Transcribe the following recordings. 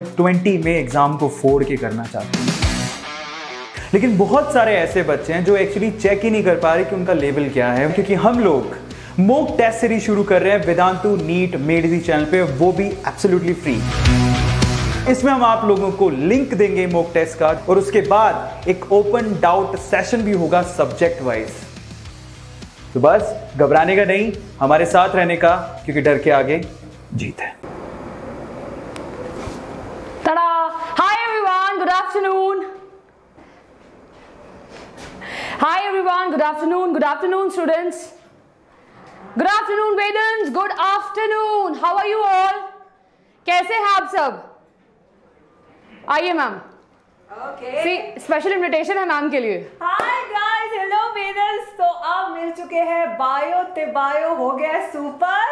20 में एग्ज़ाम को फोड़ के करना चाहते हैं। लेकिन बहुत सारे ऐसे बच्चे हैं जो एक्चुअली चेक ही नहीं कर पा रहे कि उनका लेवल क्या है, क्योंकि हम लोग मोक टेस्ट सीरीज़ शुरू कर रहे हैं वेदांतु नीट मेड चैनल पे, वो भी एब्सोल्युटली फ्री इसमें हम आप लोगों को लिंक देंगे मोक टेस्ट का, और उसके बाद एक ओपन डाउट सेशन भी होगा सब्जेक्ट वाइज तो बस, घबराने का नहीं, हमारे साथ रहने का, क्योंकि डर के आगे जीत है Tada! Hi everyone, good afternoon. Hi everyone, good afternoon, good afternoon students. Good afternoon Vedans, good afternoon. How are you all? कैसे हैं आप सब आइए ma'am Okay. See special invitation है मैम के लिए Hi guys, hello Venus. तो अब मिल चुके हैं बायो ते बायो हो गया सुपर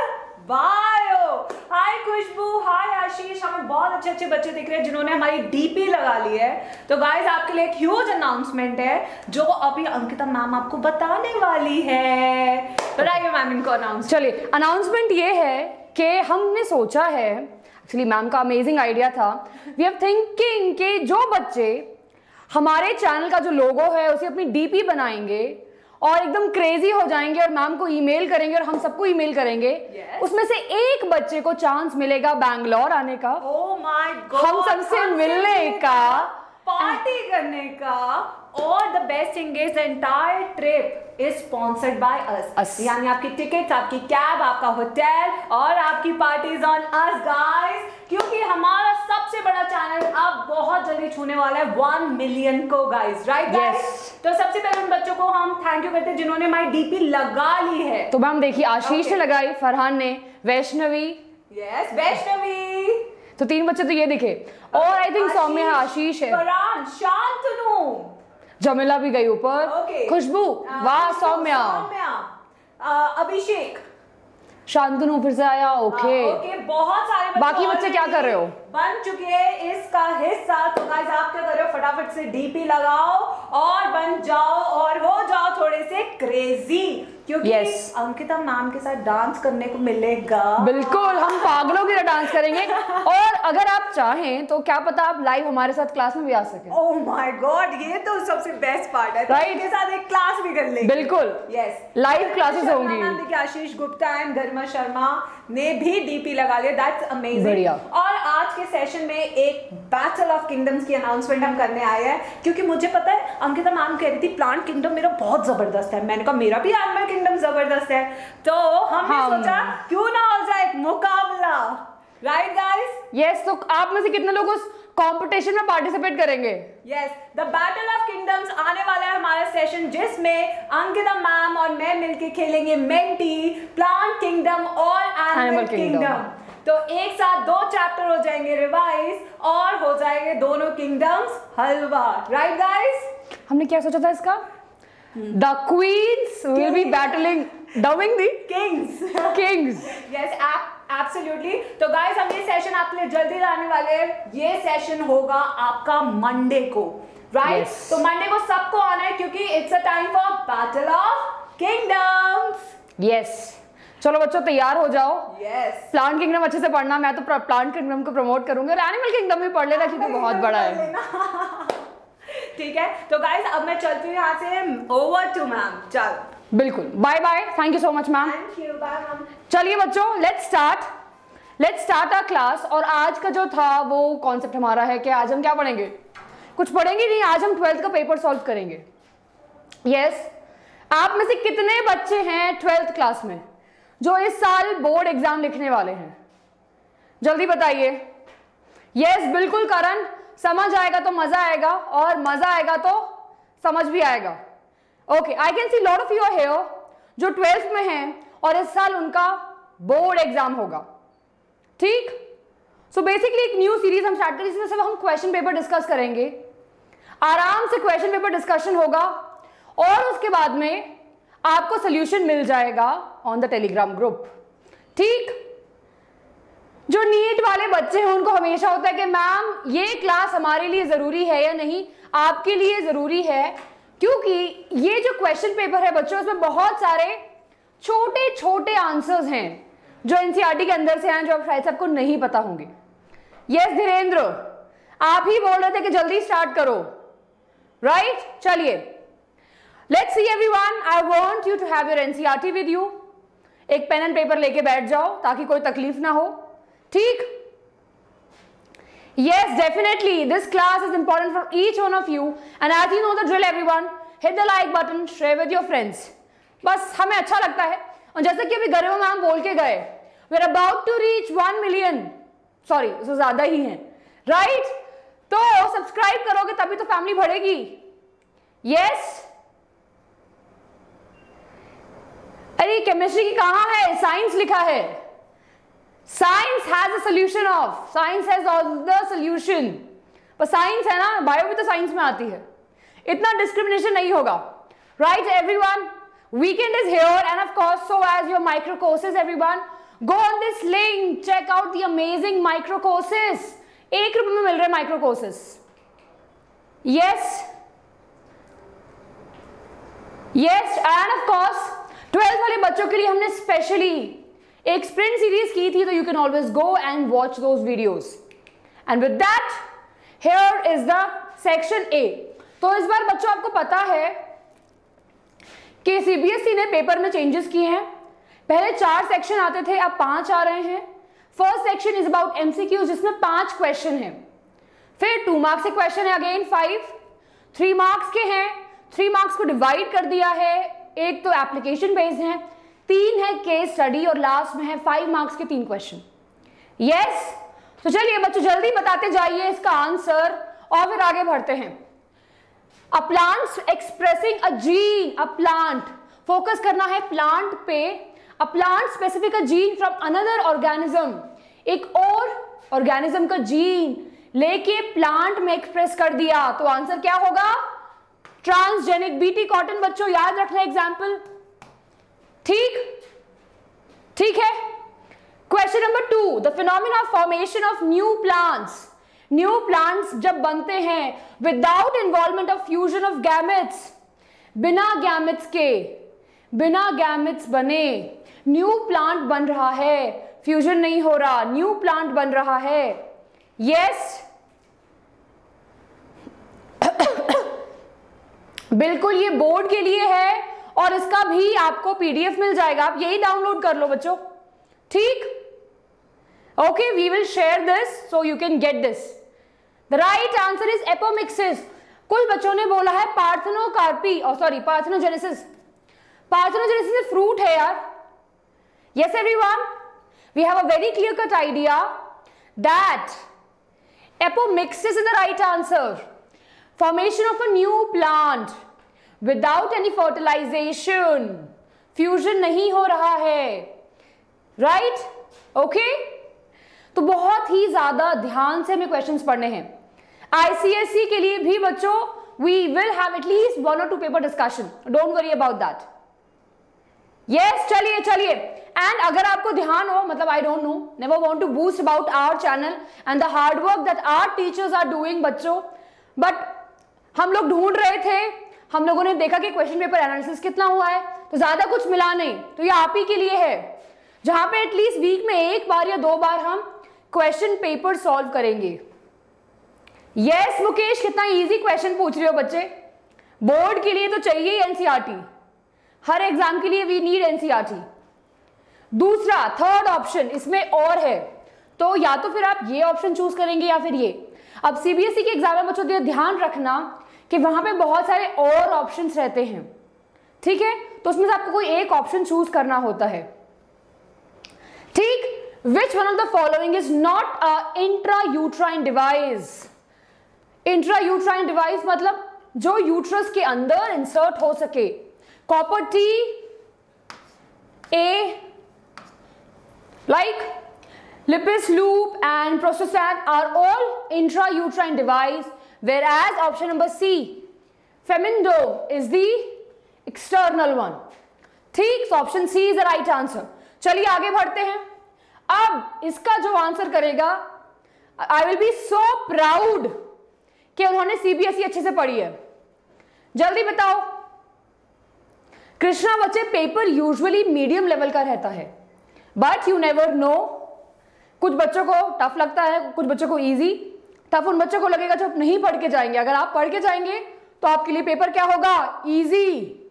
बायो हाय खुशबू हाय आशीष हमें बहुत अच्छे अच्छे बच्चे दिख रहे हैं जिन्होंने हमारी डीपी लगा ली है। तो गाइस आपके लिए एक ह्यूज अनाउंसमेंट है, जो अभी अंकिता मैम आपको बताने वाली है। बताइए मैम, इनको अनाउंस चलिए अनाउंसमेंट ये है कि हमने सोचा है एक्चुअली मैम का अमेजिंग आइडिया था। वी आर थिंकिंग कि जो बच्चे हमारे चैनल का जो लोगो है, उसे अपनी डीपी बनाएँगे। और एकदम क्रेजी हो जाएँगे और मैम को ईमेल करेंगे और हम सबको ईमेल करेंगे Yes. उसमें से एक बच्चे को चांस मिलेगा बैंगलोर आने का। Oh my God, हम सबसे मिलने का। पार्टी करने का और the best thing is entire trip is sponsored by us Us. यानी आपकी टिकट्स आपकी कैब आपका होटल और आपकी पार्टीज़ ऑन अस गाइस क्योंकि हमारा सबसे बड़ा चैनल अब बहुत जल्दी छूने वाला है वन मिलियन को गाइस राइट गाइस तो सबसे पहले उन बच्चों को हम थैंक यू करते हैं जिन्होंने हमारी डीपी लगा ली है. तो मैम देखिए आशीष ने लगाई फरहान ने वैष्णवी। यस वैष्णवी. तो तीन बच्चे तो ये दिखे। और आई थिंक सौम्य है आशीष है। फरहान शांतनु. जमेला भी गई ऊपर। खुशबू। वाह सौम्या। अभिषेक। शांतनु फिर से आया ओके बहुत सारे बच्चे बाकी बच्चे क्या कर रहे हो? बन चुके हैं इसका हिस्सा। तो गाइस आप क्या कर रहे हो फटाफट से डीपी लगाओ और बन जाओ और हो जाओ थोड़े से क्रेजी क्योंकि Yes. अंकिता मैम के साथ डांस करने को मिलेगा। बिल्कुल हम पागलों की डांस करेंगे। और अगर आप चाहें तो क्या पता आप लाइव हमारे साथ क्लास में भी आ सके। ओह माय गॉड ये तो सबसे बेस्ट पार्ट है। तो Right. इनके साथ एक क्लास भी कर लेंगे। बिल्कुल। यस Live classes होंगी। देखिए आशीष गुप्ता एंड गरिमा शर्मा ने भी डीपी लगा लिया। दैट्स अमेजिंग और आज के सेशन में एक बैटल ऑफ़ किंगडम्स की अनाउंसमेंट हम करने आए हैं क्योंकि मुझे पता है अंकिता मैम कह रही थी प्लांट किंगडम मेरा बहुत ज़बरदस्त है। मैंने कहा मेरा भी एनिमल किंगडम ज़बरदस्त है। तो हमने हम- सोचा क्यों ना हो जाए एक मुकाबला? राइट गाइस यस तो आप में से कितने लोग उस कंपटीशन में पार्टिसिपेट करेंगे? Yes the battle of kingdoms आने वाला है हमारा सेशन जिसमें अंकिता मैम और मैं मिलके खेलेंगे मेंटी प्लांट किंगडम और एनिमल किंगडम तो एक साथ दो चैप्टर हो जाएँगे रिवाइज और हो जाएँगे दोनों किंगडम्स हलवा राइट गाइस हमने क्या सोचा था इसका? The queens will be battling doing the kings kings yes absolutely तो गाइस हम ये सेशन आपके लिए जल्दी लाने वाले हैं। ये सेशन होगा आपका मंडे को। Right Yes. तो मंडे को सबको आना है क्योंकि it's a time for battle of kingdoms yes चलो बच्चों तैयार हो जाओ। यस प्लांट किंगडम अच्छे से पढ़ना मैं तो प्लांट किंगडम को प्रमोट करूँगी और एनिमल किंगडम भी पढ़ लेना क्योंकि बहुत बड़ा है। ठीक है तो गाइस अब मैं चलती हूँ यहाँ से ओवर टू मैम चल। बिल्कुल। Bye bye thank you so much ma'am चलिए बच्चों let's start let's start our class और आज का जो था वो कॉन्सेप्ट हमारा है कि आज हम क्या पढ़ेंगे? कुछ पढ़ेंगे नहीं आज हम ट्वेल्थ का पेपर सॉल्व करेंगे। यस yes, आप में से कितने बच्चे हैं ट्वेल्थ क्लास में? जो इस साल बोर्ड एग्ज़ाम लिखने वाले हैं। जल्दी बताइए। यस बिल्कुल करण, समझ आएगा तो मज़ा आएगा और मज़ा आएगा तो समझ भी आएगा। Okay I can see lot of your here जो ट्वेल्थ में हैं और इस साल उनका बोर्ड एग्ज़ाम होगा। ठीक? सो बेसिकली एक न्यू सीरीज़ हम स्टार्ट करें, जिसमें सिर्फ़ हम क्वेश्चन पेपर डिस्कस करेंगे। आराम से क्वेश्चन पेपर डिस्कशन होगा और उसके बाद में आपको सोल्यूशन मिल जाएगा ऑन द टेलीग्राम ग्रुप ठीक? जो नीट वाले बच्चे हैं, उनको हमेशा होता है कि, मैम, ये क्लास हमारे लिए ज़रूरी है या नहीं? आपके लिए ज़रूरी है? क्योंकि ये जो क्वेश्चन पेपर है बच्चों, इसमें बहुत सारे छोटे छोटे आंसर्स हैं, जो एनसीईआरटी के अंदर से हैं, जो आप शायद से आपको नहीं पता होंगे. यस धीरेन्द्र आप ही बोल रहे थे कि जल्दी स्टार्ट करो. Right right? चलिए. Let's see everyone I want you to have your NCERT with you एक पेन एंड पेपर लेके बैठ जाओ, ताकि कोई तकलीफ़ ना हो। ठीक? Yes, definitely. This class is important for each one of you. And as you know the drill, everyone, hit the like button, share with your friends. बस, हमें अच्छा लगता है। और जैसे कि अभी गरिमा मैम बोल के गए we are about to reach one million sorry उससे ज़्यादा ही है। Right right? तो सब्सक्राइब करोगे तभी तो फैमिली बढ़ेगी। Yes yes? अरे केमिस्ट्री की कहा है? साइंस लिखा है। Science has a solution of science has the solution पर साइंस है ना बायो भी तो साइंस में आती है। इतना डिस्क्रिमिनेशन नहीं होगा। Right every everyone weekend is here and of course so as your micro courses everyone go on this link check out the amazing micro एक रुपए में मिल रहे micro yes yes and of course twelfth वाले बच्चों के लिए हमने स्पेशली एक स्प्रिंट सीरीज़ की थी तो you can always go and watch those videos and with that here is the section A तो इस बार बच्चों, आपको पता है कि सीबीएसई e ने पेपर में चेंजेस किए हैं। पहले चार सेक्शन आते थे, अब पाँच आ रहे हैं। First section is about MCQ जिसमें पाँच क्वेश्चन है। फिर टू मार्क्स के क्वेश्चन है अगेन फाइव थ्री मार्क्स के हैं। थ्री मार्क्स को डिवाइड कर दिया है। एक तो एप्लीकेशन बेस्ड है, तीन है केस स्टडी और लास्ट में है फाइव मार्क्स के तीन क्वेश्चन यस तो चलिए बच्चों, जल्दी बताते जाइए इसका आंसर और फिर आगे बढ़ते हैं. A plant expressing a gene a plant focus करना है प्लांट पे. A plant specific a gene from another organism एक और ऑर्गेनिज्म का जीन लेके प्लांट में एक्सप्रेस कर दिया. तो आंसर क्या होगा? ट्रांसजेनिक बीटी कॉटन बच्चों, याद रखना एग्ज़ाम्पल ठीक? ठीक है? Question number two the phenomena formation of new plants new plants जब बनते हैं without involvement of fusion of gametes बिना गैमेट्स के, बिना गैमेट्स बने न्यू प्लांट बन रहा है फ्यूजन नहीं हो रहा न्यू प्लांट बन रहा है। यस बिल्कुल, ये बोर्ड के लिए है और इसका भी आपको पीडीएफ मिल जाएगा। आप यही डाउनलोड कर लो बच्चों। ठीक? Okay we will share this so you can get this the right answer is apomixis कुछ बच्चों ने बोला है पार्थनोकार्पी और सॉरी पार्थनोजेनेसिस पार्थनोजेनेसिस फ्रूट है यार। Yes everyone we have a very clear cut idea that apomixis is the right answer. Formation of a new plant without any fertilization. Fusion नहीं हो रहा है। Right? okay? तो बहुत ही ज़्यादा ध्यान से हमें क्वेश्चंस पढ़ने हैं। आईसीएससी के लिए भी बच्चों we will have at least one और two paper discussion don't worry about that yes चलिए चलिए। एंड अगर आपको ध्यान हो मतलब I don't know never want to boast about our channel and the hard work that our teachers are doing बच्चों but हम लोग ढूंढ रहे थे, हम लोगों ने देखा कि क्वेश्चन पेपर एनालिसिस कितना हुआ है तो ज़्यादा कुछ मिला नहीं तो ये आप ही के लिए है। जहाँ पे एटलीस्ट वीक में एक बार या दो बार हम क्वेश्चन पेपर सॉल्व करेंगे। यस मुकेश, कितना इजी क्वेश्चन पूछ रहे हो बच्चे। बोर्ड के लिए तो चाहिए एनसीआरटी e हर एग्ज़ाम के लिए वी नीड एनसीआरटी दूसरा थर्ड ऑप्शन इसमें और है। तो या तो फिर आप ये ऑप्शन चूज़ करेंगे या फिर ये। अब सीबीएसई के एग्ज़ाम में बच्चों ध्यान रखना कि वहाँ पे बहुत सारे और ऑप्शंस रहते हैं। ठीक है? तो उसमें से आपको कोई एक ऑप्शन चूज़ करना होता है। ठीक? Which one of the following is not a intra uterine device intra uterine device मतलब जो यूट्रस के अंदर इंसर्ट हो सके। Copper T a like Lippes loop and progestasert are all intra uterine device whereas option number C femindome is the external one. ठीक option C is the right answer चलिए आगे बढ़ते हैं। अब इसका जो आंसर करेगा I will be so proud कि उन्होंने सीबीएसई अच्छे से पढ़ी है। जल्दी बताओ। कृष्णा बच्चे पेपर यूजुअली मीडियम लेवल का रहता है। बट यू नेवर नो कुछ बच्चों को टफ लगता है, कुछ बच्चों को इजी टफ उन बच्चों को लगेगा जो नहीं पढ़ के जाएँगे। अगर आप पढ़ के जाएँगे तो आपके लिए पेपर क्या होगा? Easy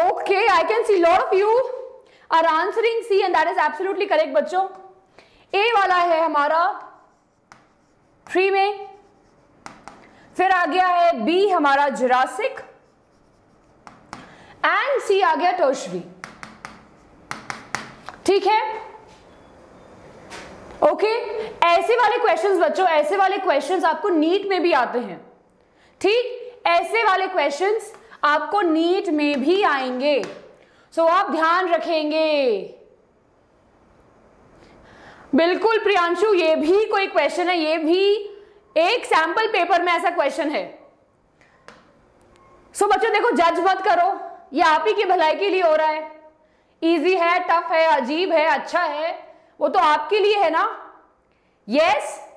okay I can see lot of you are answering C and that is absolutely correct बच्चों. ए वाला है हमारा थ्री में। फिर आ गया है बी हमारा जुरासिक एंड सी आ गया टर्शरी ठीक है? Okay okay? ऐसे वाले क्वेश्चंस बच्चों ऐसे वाले क्वेश्चंस आपको नीट में भी आते हैं। ठीक? ऐसे वाले क्वेश्चंस आपको नीट में भी आएँगे। सो so, आप ध्यान रखेंगे। बिल्कुल प्रियांशु ये भी कोई क्वेश्चन है ये भी एक सैंपल पेपर में ऐसा क्वेश्चन है। सो so, बच्चों देखो जज मत करो। ये आप ही की भलाई के लिए हो रहा है। इजी है टफ है अजीब है अच्छा है। वो तो आपके लिए है ना? Yes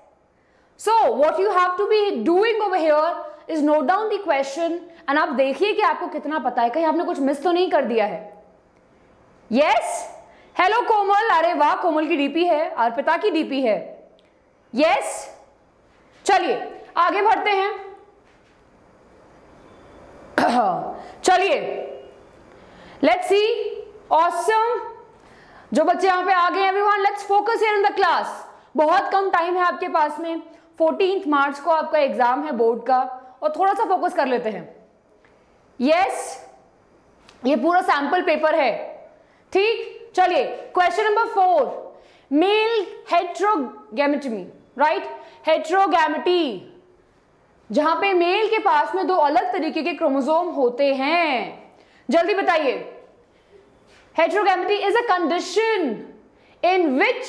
so what you have to be doing over here is note down the question and आप देखिए कि आपको कितना पता है। कहीं आपने कुछ मिस तो नहीं कर दिया है। यस हेलो कोमल अरे वाह कोमल की डीपी है। अर्पिता की डीपी है। यस? चलिए, आगे बढ़ते हैं। चलिए लेट्स सी ऑसम जो बच्चे यहाँ पे आ गए everyone let's focus in the class बहुत कम टाइम है आपके पास में। फोर्टीन मार्च को आपका एग्ज़ाम है बोर्ड का और थोड़ा सा फोकस कर लेते हैं। यस yes, ये पूरा सैंपल पेपर है। ठीक? चलिए question number four male heterogamety right heterogamety जहाँ पे मेल के पास में दो अलग तरीके के क्रोमोसोम होते हैं। जल्दी बताइए। Heterogamety is a condition in which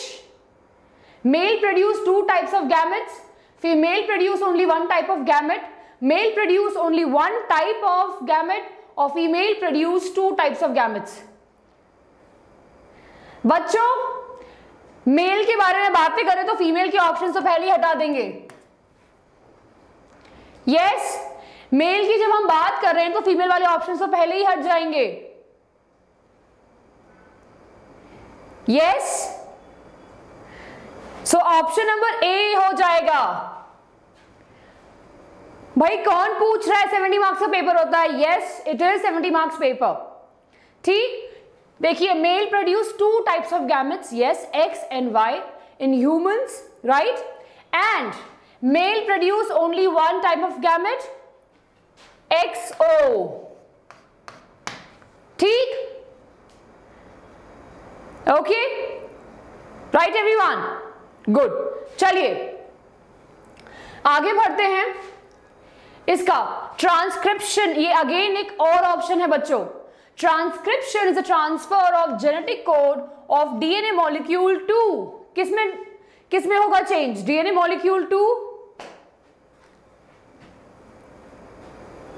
male produce two types of gametes female produce only one type of gamete male produce only one type of gamete और female produce two types of gametes बच्चों male के बारे में बातें करें तो female के option तो पहले ही हटा देंगे। यस yes, मेल की जब हम बात कर रहे हैं तो फीमेल वाले ऑप्शन तो पहले ही हट जाएँगे। Yes so option number A हो जाएगा। भाई, कौन पूछ रहा है? सेवेंटी मार्क्स का पेपर होता है। Yes it is seventy marks paper ठीक? देखिए male produce two types of gametes yes X and Y in humans right and male produce only one type of gamete X O ठीक? Okay right everyone good चलिए। आगे बढ़ते हैं। इसका transcription ये again एक और ऑप्शन है बच्चों। Transcription is a transfer of genetic code of DNA molecule to किसमें किसमें होगा change DNA molecule to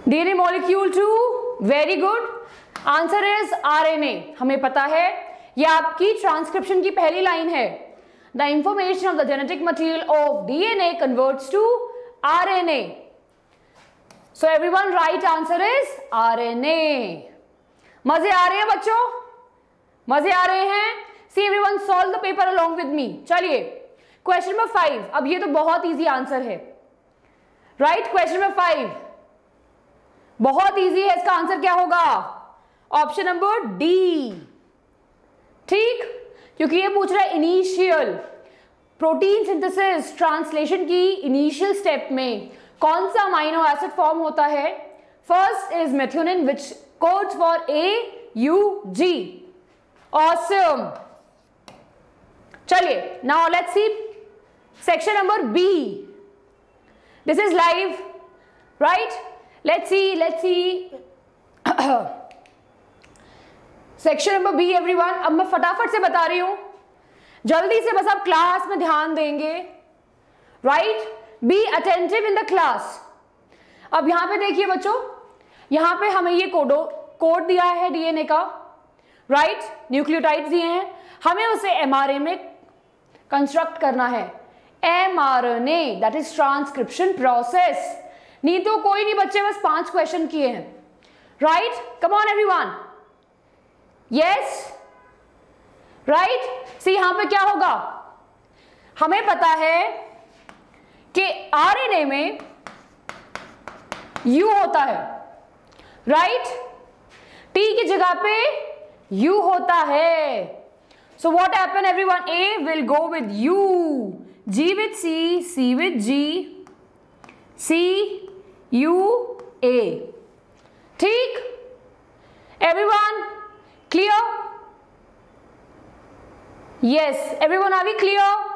DNA molecule to very good answer is RNA हमें पता है ये आपकी ट्रांसक्रिप्शन की पहली लाइन है। The information of the genetic material of DNA converts to RNA so everyone right answer is RNA मज़े आ रहे हैं बच्चों? मज़े आ रहे हैं? See everyone solve the paper along with me चलिए क्वेश्चन नंबर फाइव अब ये तो बहुत इजी आंसर है। राइट क्वेश्चन नंबर फाइव बहुत इजी है इसका आंसर क्या होगा? ऑप्शन नंबर डी ठीक क्योंकि ये पूछ रहा है इनिशियल प्रोटीन सिंथेसिस ट्रांसलेशन की इनिशियल स्टेप में कौन सा अमाइनो एसिड फॉर्म होता है first is methionine which codes for A U G awesome चलिए now let's see section number B. This is live, right? Let's see, let's see. Section number B everyone अब मैं फटाफट से बता रही हूँ। जल्दी से बस आप क्लास में ध्यान देंगे। Right be attentive in the class अब यहाँ पे देखिए बच्चों, यहाँ पे हमें ये कोडो, कोड दिया है डीएनए का। राइट न्यूक्लियोटाइड दिए हैं। हमें उसे एमआरए में कंस्ट्रक्ट करना है। MRNA that is transcription process नहीं तो कोई नहीं, बच्चे बस पाँच क्वेश्चन किए हैं। Right come on everyone yes right see यहाँ पे क्या होगा? हमें पता है कि आरएनए में यू होता है। Right right? टी की जगह पे यू होता है। So what happen every one A will go with U G with C C with G C U A ठीक? Everyone clear yes everyone are we clear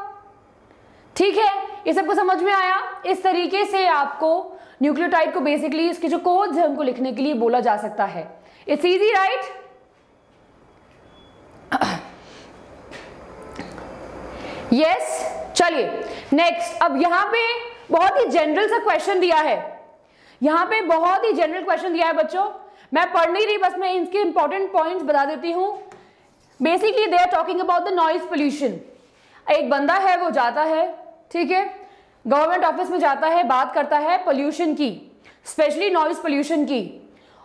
ठीक है? ये सबको समझ में आया? इस तरीके से आपको न्यूक्लियोटाइड को बेसिकली इसके जो कोड्स है, उनको लिखने के लिए बोला जा सकता है। इट्स इजी राइट यस चलिए नेक्स्ट अब यहाँ पे बहुत ही जनरल सा क्वेश्चन दिया है। यहाँ पे बहुत ही जनरल क्वेश्चन दिया है बच्चों। मैं पढ़ नहीं रही, बस मैं इनके इंपॉर्टेंट पॉइंट्स बता देती हूँ। Basically they are talking about the noise pollution एक बंदा है, वो जाता है, ठीक है? गवर्नमेंट ऑफ़िस में जाता है, बात करता है पोल्यूशन की स्पेशली नॉइज़ पोल्यूशन की।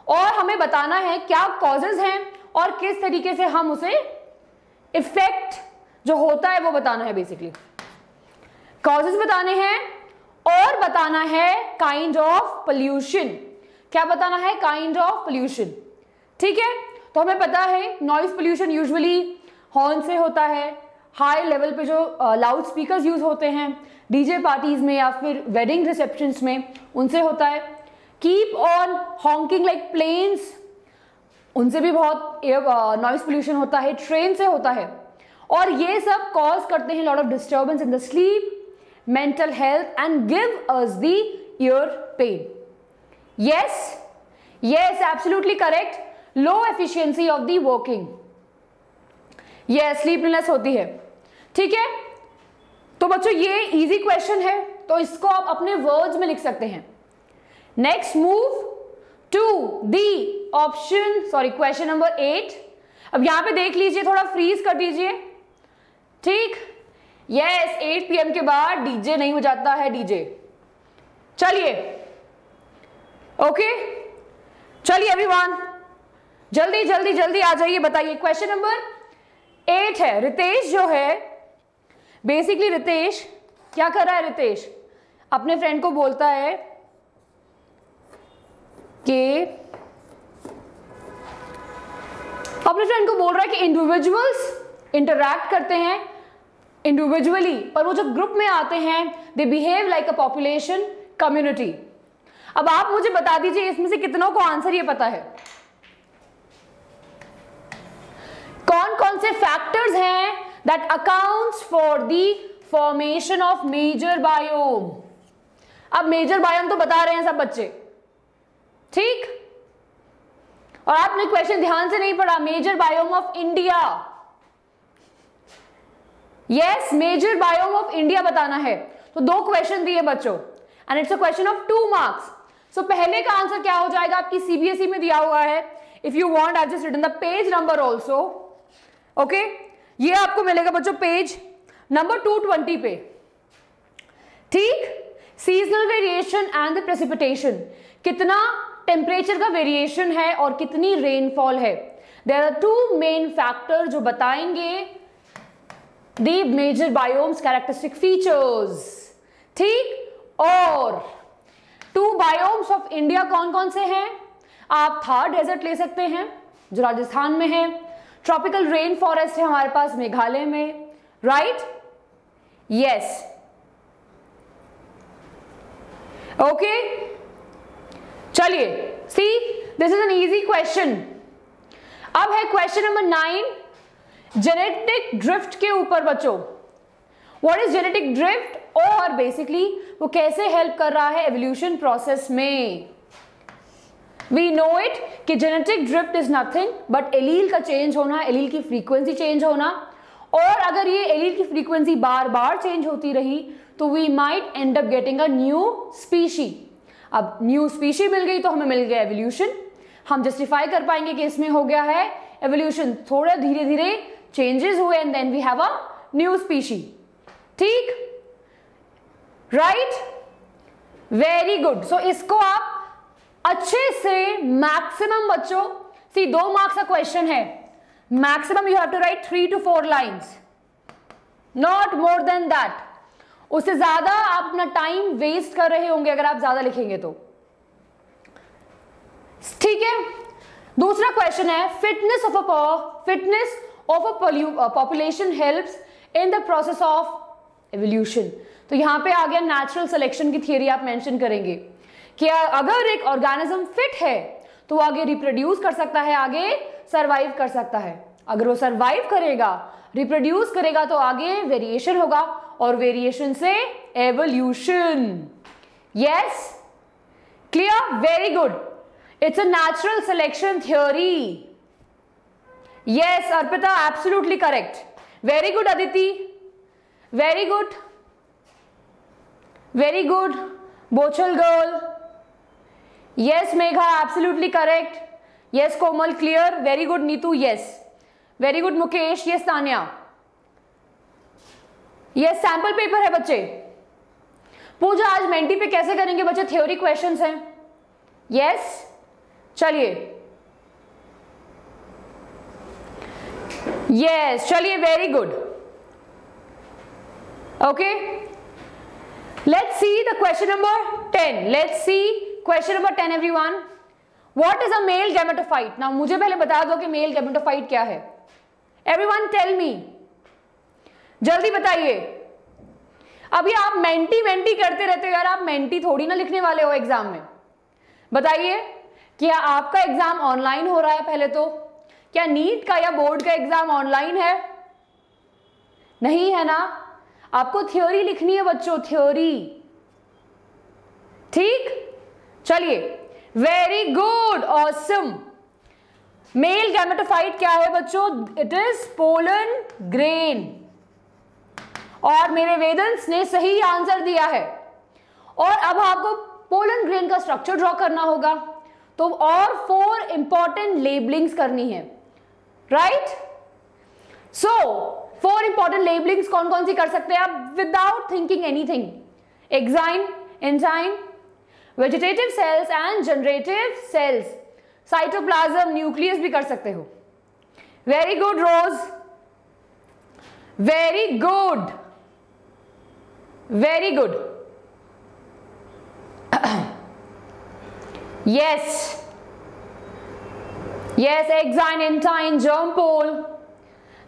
और हमें बताना है क्या कॉजेज हैं और किस तरीके से हम उसे इफ़ेक्ट जो होता है, वो बताना है बेसिकली कॉजेज बताने हैं और बताना है काइंड ऑफ़ पोल्यूशन क्या बताना है? काइंड ऑफ़ पोल्यूशन ठीक है? तो हमें पता है नॉइज़ पोल्यूशन यूजुअली हॉर्न से होता है। हाई लेवल पे जो लाउड स्पीकर यूज़ होते हैं डीजे पार्टीज़ में या फिर वेडिंग रिसेप्शन में, उनसे होता है। Keep on honking like planes उनसे भी बहुत नॉइज़ पोल्यूशन होता है ट्रेन से होता है। और ये सब कॉज करते हैं lot of disturbance in the sleep mental health and give us the ear pain yes yes absolutely correct low efficiency of the working yes sleepiness होती है। ठीक है? तो बच्चों, ये इजी क्वेश्चन है तो इसको आप अपने वर्ड्स में लिख सकते हैं। Next move to the option sorry question number eight अब यहाँ पे देख लीजिए, थोड़ा फ्रीज कर दीजिए। ठीक? यस 8 पीएम के बाद डीजे नहीं हो जाता है डीजे चलिए। ओके चलिए एवरीवन जल्दी जल्दी जल्दी आ जाइए, बताइए। क्वेश्चन नंबर एट है। रितेश जो है बेसिकली रितेश, क्या कर रहा है रितेश? अपने फ्रेंड को बोलता है कि अपने फ्रेंड को बोल रहा है कि इंडिविजुअल्स इंटरैक्ट करते हैं इंडिविजुअली पर वो जब ग्रुप में आते हैं they behave like a population community अब आप मुझे बता दीजिए इसमें से कितनों को आंसर ये पता है? कौन कौन से फैक्टर्स हैं that accounts for the formation of major biome अब मेजर बायोम तो बता रहे हैं सब बच्चे। ठीक? और आपने क्वेश्चन ध्यान से नहीं पढ़ा major biome of India yes major biome of India बताना है। तो दो क्वेश्चन दिए बच्चों। And it's a question of two marks so so, पहले का आंसर क्या हो जाएगा? आपकी सीबीएसई में दिया हुआ है। If you want I just written the page number also okay ये आपको मिलेगा बच्चों पेज नंबर 220 पे। ठीक? Seasonal variation and the precipitation कितना टेम्परेचर का वेरिएशन है और कितनी रेनफॉल है? There are two main factor जो बताएँगे। The major biomes characteristic features ठीक? और टू बायोम्स ऑफ़ इंडिया कौन कौन से हैं? आप थार डेजर्ट ले सकते हैं, जो राजस्थान में है। ट्रॉपिकल रेन फॉरेस्ट है हमारे पास, मेघालय में। राइट यस ओके चलिए see this is an easy question अब है question number nine genetic drift के ऊपर बच्चों व्हाट इज़ जेनेटिक ड्रिफ्ट और बेसिकली वो कैसे हेल्प कर रहा है एवोल्यूशन प्रोसेस में? वी नो इट कि genetic drift is nothing but allele का चेंज होना एलील की फ्रीक्वेंसी चेंज होना। और अगर ये एलील की फ्रीक्वेंसी बार बार चेंज होती रही तो we might end up getting a new species अब न्यू स्पीशी मिल गई तो हमें मिल गया एवोल्यूशन हम जस्टिफाई कर पाएँगे कि इसमें हो गया है एवोल्यूशन थोड़ा धीरे धीरे चेंजेस हुए and then we have a new species ठीक? राइट वेरी गुड सो इसको आप अच्छे से मैक्सिमम बच्चों सी दो मार्क्स का क्वेश्चन है। Maximum you have to write three to four lines not more than that उससे ज़्यादा आप अपना टाइम वेस्ट कर रहे होंगे अगर आप ज़्यादा लिखेंगे तो। ठीक है? दूसरा क्वेश्चन है fitness of a fitness of a population helps in the process of evolution तो यहाँ पे आ गया नेचुरल सिलेक्शन की थियरी आप मेंशन करेंगे कि अगर एक ऑर्गेनिज्म फिट है तो वो आगे रिप्रोड्यूस कर सकता है, आगे सरवाइव कर सकता है। अगर वो सरवाइव करेगा रिप्रोड्यूस करेगा तो आगे वेरिएशन होगा और वेरिएशन से evolution yes clear very good it's a natural selection theory yes Arpita absolutely correct very good Aditi very good very good बोचल girl yes megha absolutely correct yes komal clear very good neetu yes very good mukesh yes tanya yes sample paper है बच्चे पूजा आज Menti पे कैसे करेंगे बच्चे theory questions हैं yes चलिए yes चलिए very good okay let's see the question number ten let's see question number ten every one what is a male gametophyte ना मुझे पहले बता दो कि मेल गैमेटोफाइट क्या है। एवरी वन जल्दी बताइए। अभी आप मेंटी मेंटी करते रहते हो यार, आप मेंटी थोड़ी ना लिखने वाले हो एग्ज़ाम में। बताइए, क्या आपका एग्ज़ाम ऑनलाइन हो रहा है पहले तो? क्या नीट का या बोर्ड का एग्ज़ाम ऑनलाइन है? नहीं है ना? आपको थ्योरी लिखनी है बच्चों थ्योरी ठीक? चलिए। Very good awesome male gametophyte क्या है बच्चों? इट इज़ पोलन ग्रेन और मेरे वेदंस ने सही आंसर दिया है। और अब आपको पोलन ग्रेन का स्ट्रक्चर ड्रॉ करना होगा। तो और फोर इंपॉर्टेंट लेबलिंग्स करनी है। Right so four important labellings कौन कौन सी कर सकते हैं आप? Without thinking anything exine enzyme vegetative cells and generative cells cytoplasm nucleus भी कर सकते हो. Very good Rose very good very good yes. Yes, exine, entine, germ pole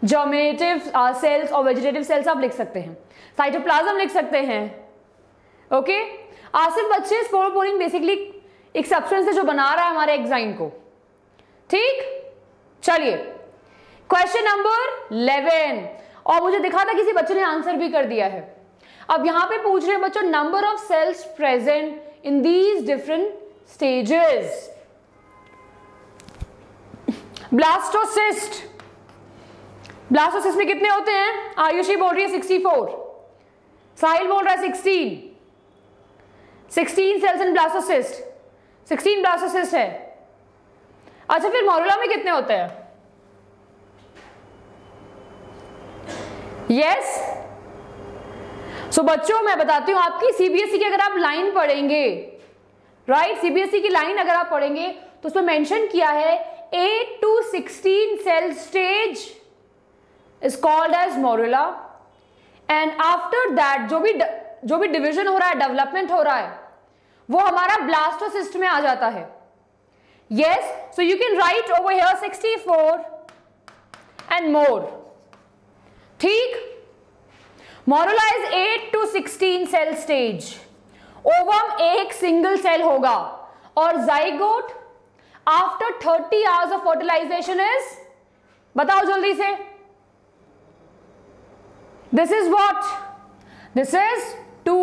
germinative cells और वेजिटेटिव सेल्स आप लिख सकते हैं। साइटोप्लाज्म लिख सकते हैं। ओके? आसिफ बच्चे स्पोरोपोलिन बेसिकली एक सब्सटेंस है जो बना रहा है हमारे एग्जाइन को। ठीक? चलिए। क्वेश्चन नंबर 11 और मुझे दिखा था किसी बच्चे ने आंसर भी कर दिया है। अब यहाँ पे पूछ रहे हैं बच्चों number of cells present in these different stages blastocyst blastocyst में कितने होते हैं? आयुषी बोल रही है 64 साहिल बोल रहा है 16 16 सेल्स इन ब्लास्टोसिस्ट 16 ब्लास्टोसिस्ट है. अच्छा फिर मोरुला में कितने होते हैं? Yes yes? सो so, बच्चों मैं बताती हूँ आपकी सीबीएसई की अगर आप लाइन पढ़ेंगे राइट right? सीबीएसई की लाइन अगर आप पढ़ेंगे तो उसमें मेंशन किया है 8 to 16 cell stage is called as morula and after that जो भी जो भी डिवीज़न हो रहा है डेवलपमेंट हो रहा है, वो हमारा ब्लास्टोसिस्ट में आ जाता है। Yes so you can write over here 64 and more ठीक? Morula is 8 to 16 cell stage ovum एक सिंगल सेल होगा। और zygote after 30 hours of fertilization is बताओ जल्दी से। This is what this is to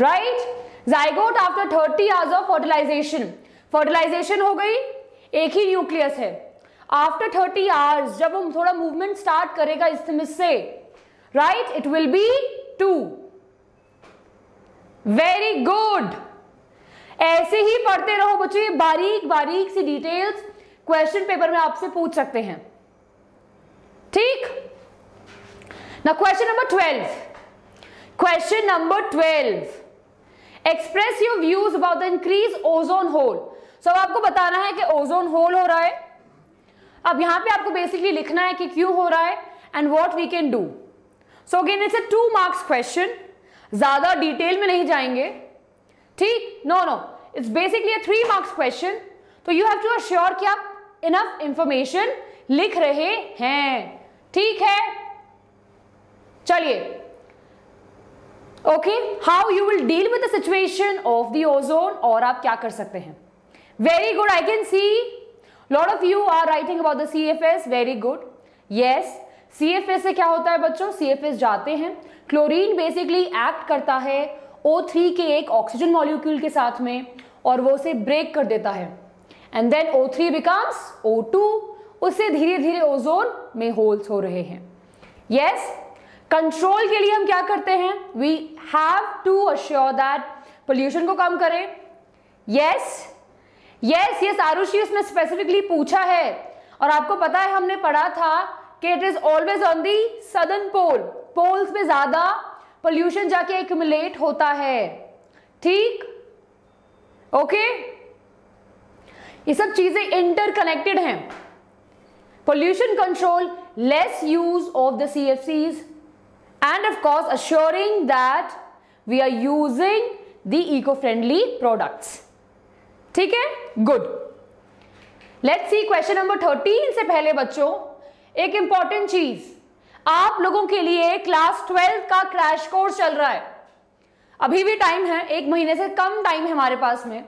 write zygote after thirty hours of fertilization fertilization हो गई, एक ही न्यूक्लियस है. आफ्टर थर्टी आवर्स जब हम थोड़ा मूवमेंट स्टार्ट करेगा इस से right it will be two very good ऐसे ही पढ़ते रहो बच्चों बारीक बारीक सी डिटेल्स क्वेश्चन पेपर में आपसे पूछ सकते हैं. ठीक? ना question number twelve question number twelve express your views about the increase ozone hole so आपको बताना है कि ओजोन होल हो रहा है। अब यहाँ पे आपको बेसिकली लिखना है कि क्यों हो रहा है and what we can do so again it's a two marks question ज़्यादा डिटेल में नहीं जाएँगे। ठीक? No no it's basically three marks question तो यू हैव टू अश्योर कि आप इनफ इंफॉर्मेशन लिख रहे हैं। ठीक है? चलिए। Okay how you will deal with the situation of the ozone और आप क्या कर सकते हैं? Very good I can see lot of you are writing about the C F S very good yes C F S से क्या होता है बच्चों? सी एफ़ एस जाते हैं। क्लोरीन बेसिकली एक्ट करता है ओ थ्री के एक ऑक्सीजन मॉलिक्यूल के साथ में और वो उसे ब्रेक कर देता है। And then O three becomes O two उससे धीरे धीरे ओजोन में होल्स हो रहे हैं। यस कंट्रोल के लिए हम क्या करते हैं? We have to assure that pollution को कम करें। यस यस यस आरुषि उसने स्पेसिफिकली पूछा है। और आपको पता है हमने पढ़ा था कि it is always on the southern pole poles में ज़्यादा पोल्यूशन जाके एक्यूमुलेट होता है। ठीक? ओके ये सब चीज़ें इंटरकनेक्टेड हैं। Pollution control less use of the C the CFCs, and of course, assuring that we are using the eco-friendly products. ठीक है? Good let's see question number thirteen से पहले बच्चों। एक इंपॉर्टेंट चीज़। आप लोगों के लिए क्लास ट्वेल्व का क्रैश कोर्स चल रहा है। अभी भी टाइम है, एक महीने से कम टाइम है हमारे पास में।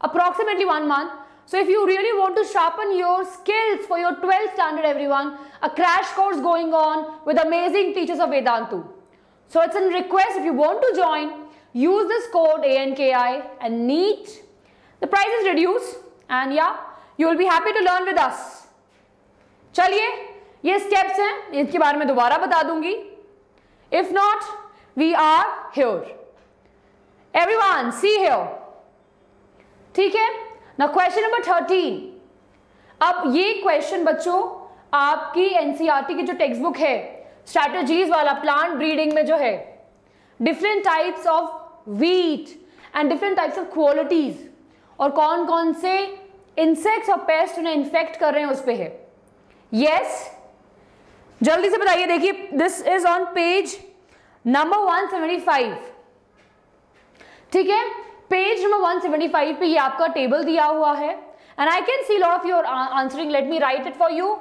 Approximately one month So if you really want to sharpen your skills for your 12th standard everyone, a crash course going on with amazing teachers of Vedantu. So it's a request if you want to join, use this code ANKI and NEET. The price is reduced and yeah, you will be happy to learn with us. चलिए ये steps हैं इसके बारे में दोबारा बता दूंगी If not, we are here. Everyone, see here. ठीक है ना क्वेश्चन नंबर थर्टीन अब ये क्वेश्चन बच्चों, आपकी एनसीईआरटी e की जो टेक्स्ट बुक है स्ट्रैटेजीज वाला प्लांट ब्रीडिंग में जो है different types of wheat and different types of qualities और कौन कौन से इंसेक्ट्स और पेस्ट उन्हें इन्फेक्ट कर रहे हैं उस पर है। Yes yes? जल्दी से बताइए, देखिए this is on page number 175 ठीक है? पेज नंबर 175 पे ये आपका टेबल दिया हुआ है। And I can see lot of your answering let me write it for you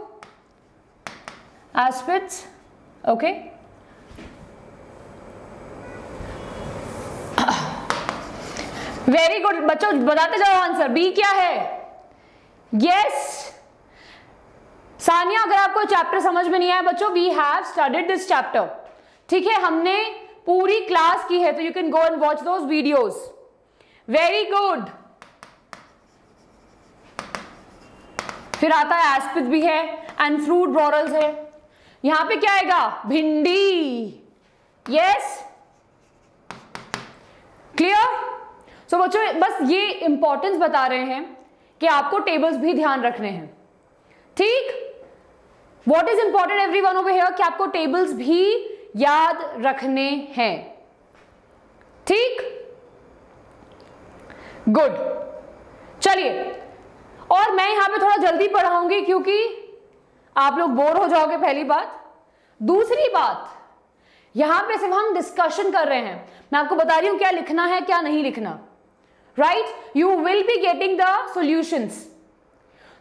aspects okay very good बच्चों, बताते जाओ आंसर बी क्या है? Yes yes. सानिया, अगर आपको चैप्टर समझ में नहीं आया, बच्चों we have studied this chapter ठीक है, हमने पूरी क्लास की है तो you can go and watch those videos very good फिर आता है एस्पिथ भी है एंड फ्रूट ब्रॉरल्स है। यहाँ पे क्या आएगा? भिंडी। यस क्लियर सो बच्चों, बस ये इंपॉर्टेंस बता रहे हैं कि आपको टेबल्स भी ध्यान रखने हैं। ठीक? What is important every one over here कि आपको टेबल्स भी याद रखने हैं। ठीक? गुड चलिए। और मैं यहाँ पे थोड़ा जल्दी पढ़ाऊँगी क्योंकि आप लोग बोर हो जाओगे पहली बात। दूसरी बात, यहाँ पे सिर्फ़ हम डिस्कशन कर रहे हैं। मैं आपको बता रही हूँ क्या लिखना है, क्या नहीं लिखना। Right you will be getting the solutions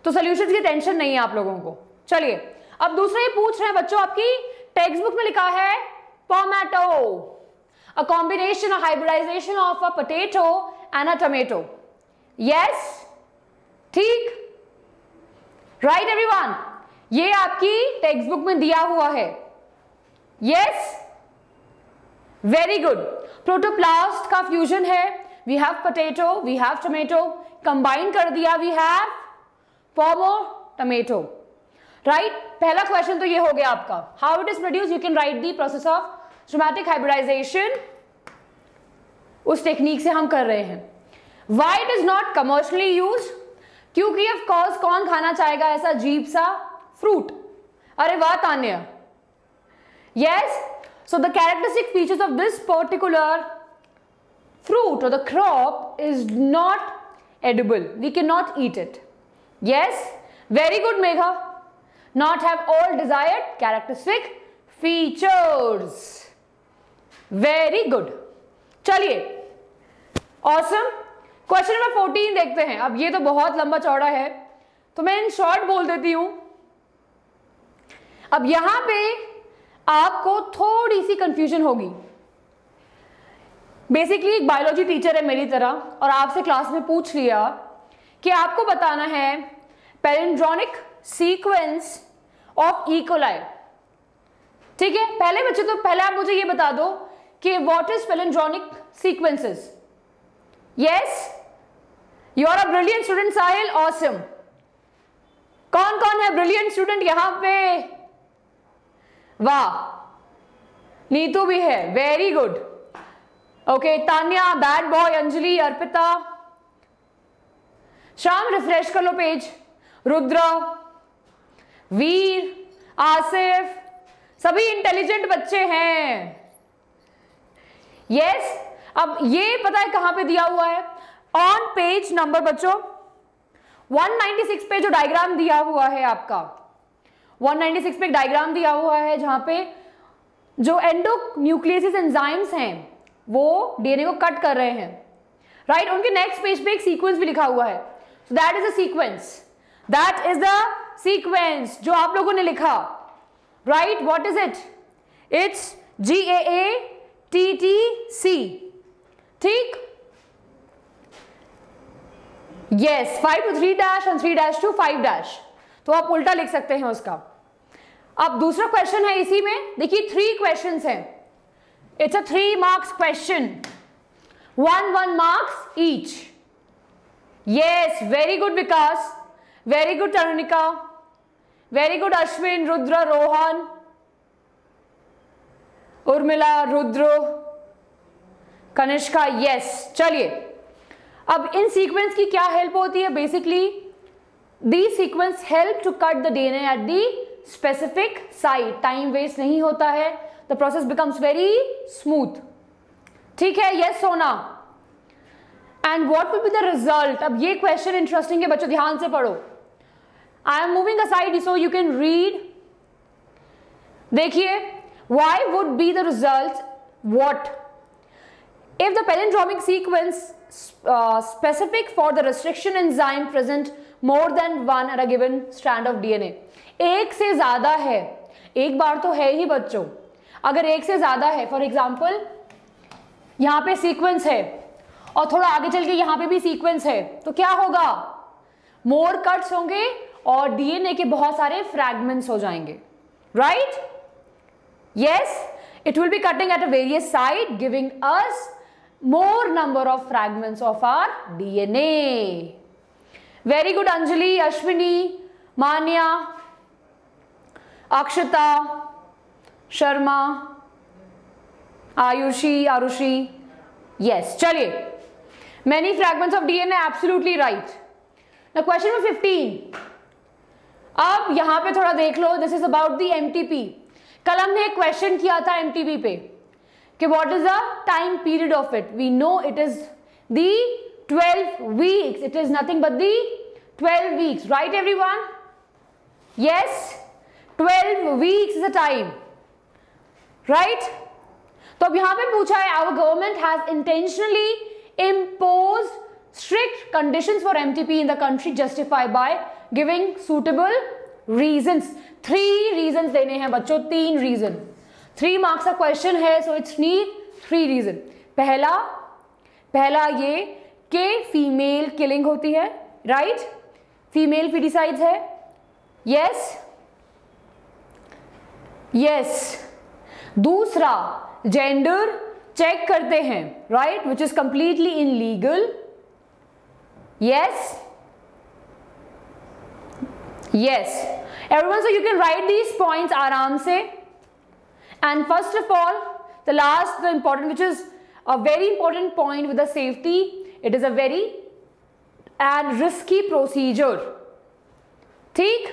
तो सोल्यूशंस की टेंशन नहीं है आप लोगों को। चलिए, अब दूसरा ये पूछ रहे हैं बच्चों आपकी। टेक्स्ट बुक में लिखा है pomato a combination hybridization of a potato and a tomato yes ठीक? राइट एवरीवन ये आपकी टेक्स्ट बुक में दिया हुआ है। यस वेरी गुड प्रोटोप्लास्ट का फ्यूजन है। We have potato we have tomato combine कर दिया we have pomato right पहला क्वेश्चन तो ये हो गया आपका। How it is produce you can write the process of somatic hybridization उस टेक्निक से हम कर रहे हैं। Why it is not commercially use क्योंकि ऑफ़ कॉज कौन खाना चाहेगा ऐसा जीप सा फ्रूट अरे वाह, Tanya. Yes so the characteristic features of this particular fruit और the crop is not edible we can not eat it yes very good Megha not have all desired characteristic features very good चलिए। Awesome question number 14 देखते हैं। अब ये तो बहुत लंबा चौड़ा है। तो मैं इन शॉर्ट बोल देती हूँ। अब यहाँ पे आपको थोड़ी सी कंफ्यूजन होगी। बेसिकली एक बायोलॉजी टीचर है मेरी तरह, और आपसे क्लास में पूछ लिया कि आपको बताना है पेरेंड्रोनिक सीक्वेंस ऑफ़ इकोलाई ठीक है? पहले बच्चे तो पहले आप मुझे ये बता दो कि what is palindromic sequences yes you are a brilliant student Sahil awesome कौन कौन है ब्रिलियंट स्टूडेंट यहाँ पे? वाह। नीतू भी है। Very good okay Tanya bad boy Anjali, Arpita. Shyam refresh कर लो पेज रुद्र, वीर, आसिफ। सभी इंटेलिजेंट बच्चे हैं। यस अब ये पता है कहाँ पे दिया हुआ है? ऑन पेज नंबर बच्चों 196 पे जो डायग्राम दिया हुआ है आपका 196 पे एक डायग्राम दिया हुआ है जहाँ पे जो एंडो न्यूक्लियसिस एंजाइम्स हैं, वो डीएनए को कट कर रहे हैं। Right right? उनके नेक्स्ट पेज पे एक सीक्वेंस भी लिखा हुआ है। So that is a sequence that is the sequence जो आप लोगों ने लिखा। Right what is it it's G A T T C ठीक? Yes five two three dash and three dash two five dash तो आप उल्टा लिख सकते हैं उसका। अब दूसरा क्वेश्चन है इसी में। देखिए थ्री क्वेश्चन है। It's a three marks question one one marks each yes very good Vikas very good Tarunika very good Ashwin Rudra Rohan Urmila, Rudra, Kanishka yes चलिए। अब इन सीक्वेंस की क्या हेल्प होती है? Basically the sequence help to cut the DNA at the specific site time waste नहीं होता है। The process becomes very smooth ठीक है? Yes Sona and what will be the result अब ये क्वेश्चन इंटरेस्टिंग है, बच्चों, ध्यान से पढ़ो। I am moving aside so you can read देखिए why would be the result what if the palindromic sequence uh, specific for the restriction enzyme present more than one at a given strand of DNA एक से ज़्यादा है एक बार तो है ही बच्चों। अगर एक से ज़्यादा है फॉर एग्ज़ाम्पल यहाँ पे सीक्वेंस है और थोड़ा आगे चल के यहाँ पे भी सीक्वेंस है तो क्या होगा? मोर कट्स होंगे और डीएनए के बहुत सारे फ्रैगमेंट्स हो जाएँगे। Right yes it will be cutting at a various site giving us more number of fragments of our DNA. Very good Anjali, Ashwini, Manya, Akshita, Sharma, Ayushi, Arushi. Yes, chaliye. Many fragments of DNA, absolutely right. Now question number 15. अब यहाँ पे थोड़ा देख लो this is about the MTP Kalam ने एक question किया था M पे कि what is a time period of it we know it is the 12 weeks it is nothing but the 12 weeks right every one yes twelve weeks the time right तो अब यहाँ पर पूछा है our government has intentionally impose strict condition for M MTP in the country justify by giving suitable reasons. Three reasons देने हैं बच्चों, तीन रीजन थ्री मार्क्स का क्वेश्चन है so it's need three reason पहला पहला ये कि फीमेल किलिंग होती है राइट फीमेल फिटिसाइड्स है. यस यस दूसरा जेंडर चेक करते हैं right which is completely in legal yes yes everyone so you can write these points आराम से And first of all, the last, the important, which is a very important point with the safety, it is a very and risky procedure. ठीक?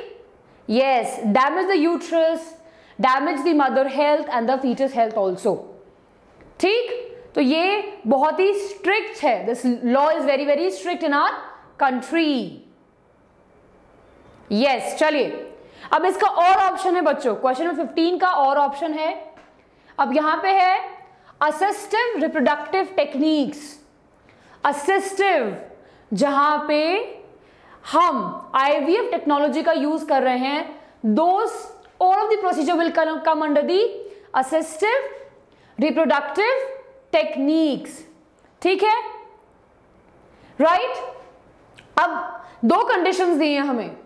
Yes, damage the uterus, damage the mother health and the fetus health also. ठीक? तो ये बहुत ही strict है. This law is very very strict in our Yes, चलिए. अब इसका और ऑप्शन है बच्चों। क्वेश्चन नंबर 15 का और ऑप्शन है। अब यहाँ पे है असिस्टिव रिप्रोडक्टिव टेक्निक्स असिस्टिव जहाँ पे हम आईवीएफ टेक्नोलॉजी का यूज़ कर रहे हैं those all of the procedure will come under the assistive reproductive techniques ठीक है? Right right? अब दो कंडीशंस दी हैं हमें।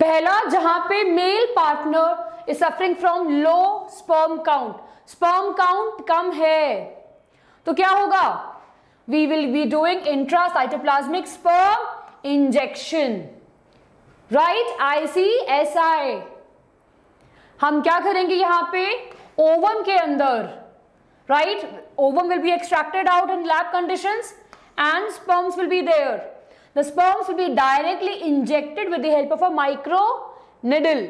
पहला, जहाँ पे male partner is suffering from low sperm count sperm count कम है। तो क्या होगा? We will be doing intracytoplasmic sperm injection right I C S I हम क्या करेंगे यहाँ पे? ओवम के अंदर. Right ovum will be extracted out in lab conditions and sperms will be there. The sperms will be directly injected with the help of a micro needle.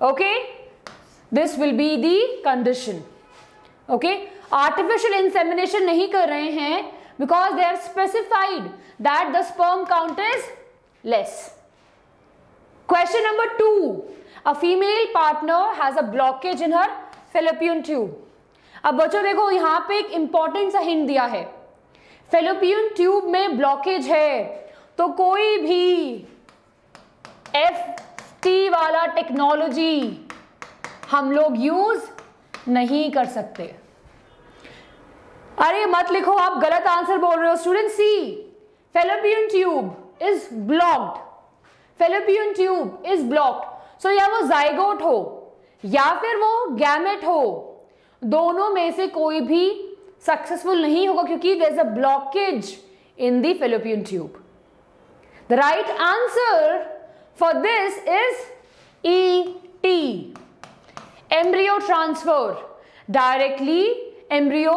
Okay, this will be the condition. Okay, artificial insemination नहीं कर रहे हैं because they have specified that the sperm count is less. Question number two. A female partner has a blockage in her fallopian tube. अब बच्चों देखो यहाँ पे एक इंपॉर्टेंट सा हिंट दिया है फेलोपियन ट्यूब में ब्लॉकेज है तो कोई भी एफ़ टी वाला टेक्नोलॉजी हम लोग यूज़ नहीं कर सकते। अरे मत लिखो, आप गलत आंसर बोल रहे हो। Student see fallopian tube is blocked fallopian tube is blocked so या वो जाइगोट हो, या फिर वो गैमेट हो, दोनों में से कोई भी सक्सेसफुल नहीं होगा क्योंकि there is a blockage in the fallopian tube the right answer for this is E T embryo transfer directly embryo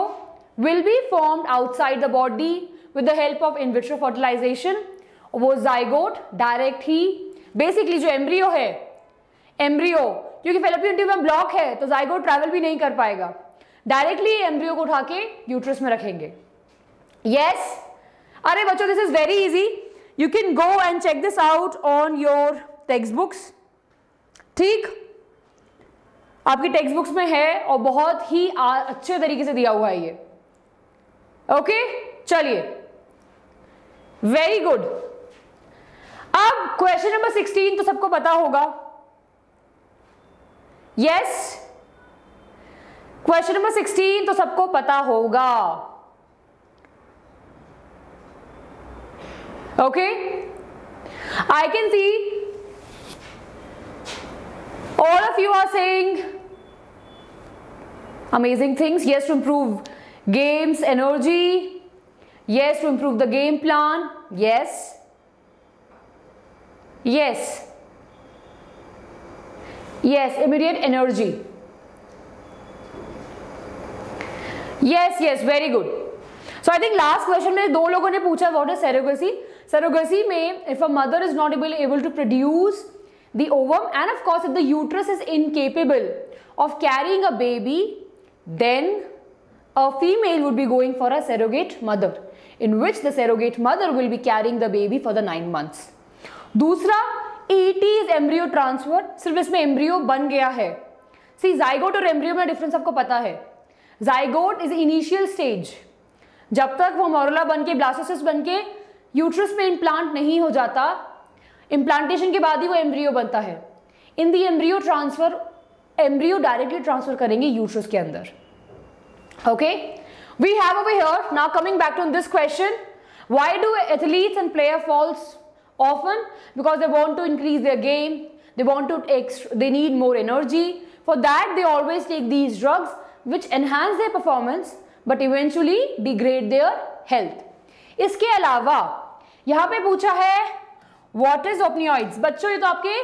will be formed outside the body with the help of in vitro fertilization वो zygote direct ही basically जो embryo है embryo क्योंकि fallopian tube में block है तो zygote travel भी नहीं कर पाएगा। डायरेक्टली एम्ब्रियो को उठा के यूट्रस में रखेंगे। Yes yes? अरे बच्चों this is very easy you can go and check this out on your text books ठीक? आपकी टेक्स्ट बुक्स में है और बहुत ही अच्छे तरीके से दिया हुआ है ये। ओके चलिए। वेरी गुड अब क्वेश्चन नंबर सिक्सटीन तो सबको पता होगा। Yes yes? क्वेश्चन नंबर 16 तो सबको पता होगा। Okay I can see all of you are saying amazing things yes to improve games energy yes to improve the game plan yes yes yes immediate energy yes yes very good so I think last question में दो लोगों ने पूछा what is surrogacy surrogacy में if a mother is not able able to produce the ovum and of course if the uterus is incapable of carrying a baby then a female would be going for a surrogate mother in which the surrogate mother will be carrying the baby for the nine months दूसरा ET is embryo transfer सिर्फ़ इसमें embryo बन गया है। See zygote और embryo में difference आपको पता है। जाइगोट इज़ इनिशियल स्टेज जब तक वो मोरला बन के ब्लास्टोसिस बन के यूट्रस में इम्प्लांट नहीं हो जाता इम्प्लांटेशन के बाद ही वो एम्ब्रियो बनता है। In the embryo transfer embryo directly transfer करेंगे यूट्रस के अंदर। Okay we have over here now coming back to this question why do athletes and player falls often? Because they want to increase their game they want to extra, they need more energy. For that they always take these drugs. Which enhance their performance, but eventually degrade their health. इसके अलावा, यहाँ पे पूछा है what is opioids? बच्चों, ये तो आपके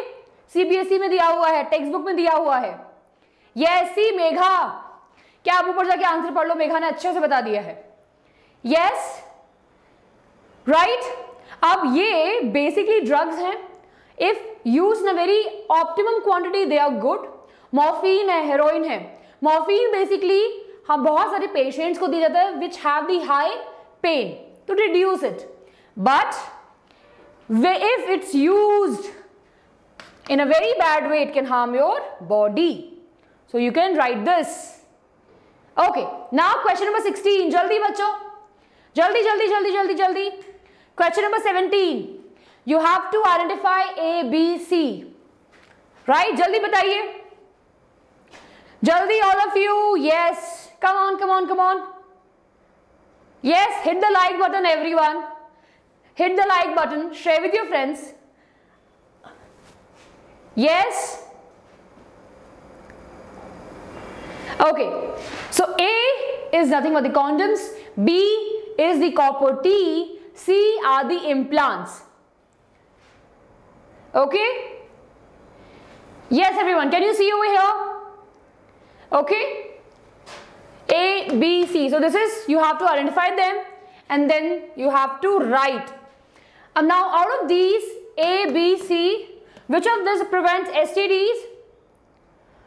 सीबीएसई e में दिया हुआ है टेक्स्ट बुक में दिया हुआ है। यस सी मेघा, क्या आप ऊपर जाके आंसर पढ़ लो? मेघा ने अच्छे से बता दिया है। Yes right? अब ये बेसिकली ड्रग्स हैं। If use in very optimum quantity they are good morphine है हेरोइन है। मॉर्फिन बेसिकली हम बहुत सारे पेशेंट्स को दिया जाता है which have the high pain to reduce it but if it's use in a very bad way it can harm your body so you can write this okay now question number sixteen जल्दी बच्चो जल्दी जल्दी जल्दी जल्दी जल्दी question number seventeen you have to identify A B C right जल्दी बताइए jaldi all of you yes come on come on come on yes hit the like button everyone hit the like button share with your friends Yes? Okay, so A is nothing but the condoms, B is the copper T, C are the implants. Okay? Yes, everyone, can you see over here? Okay? A, B, C. So this is, you have to identify them and then you have to write. And now out of these, A, B, C, which of this prevents STDs?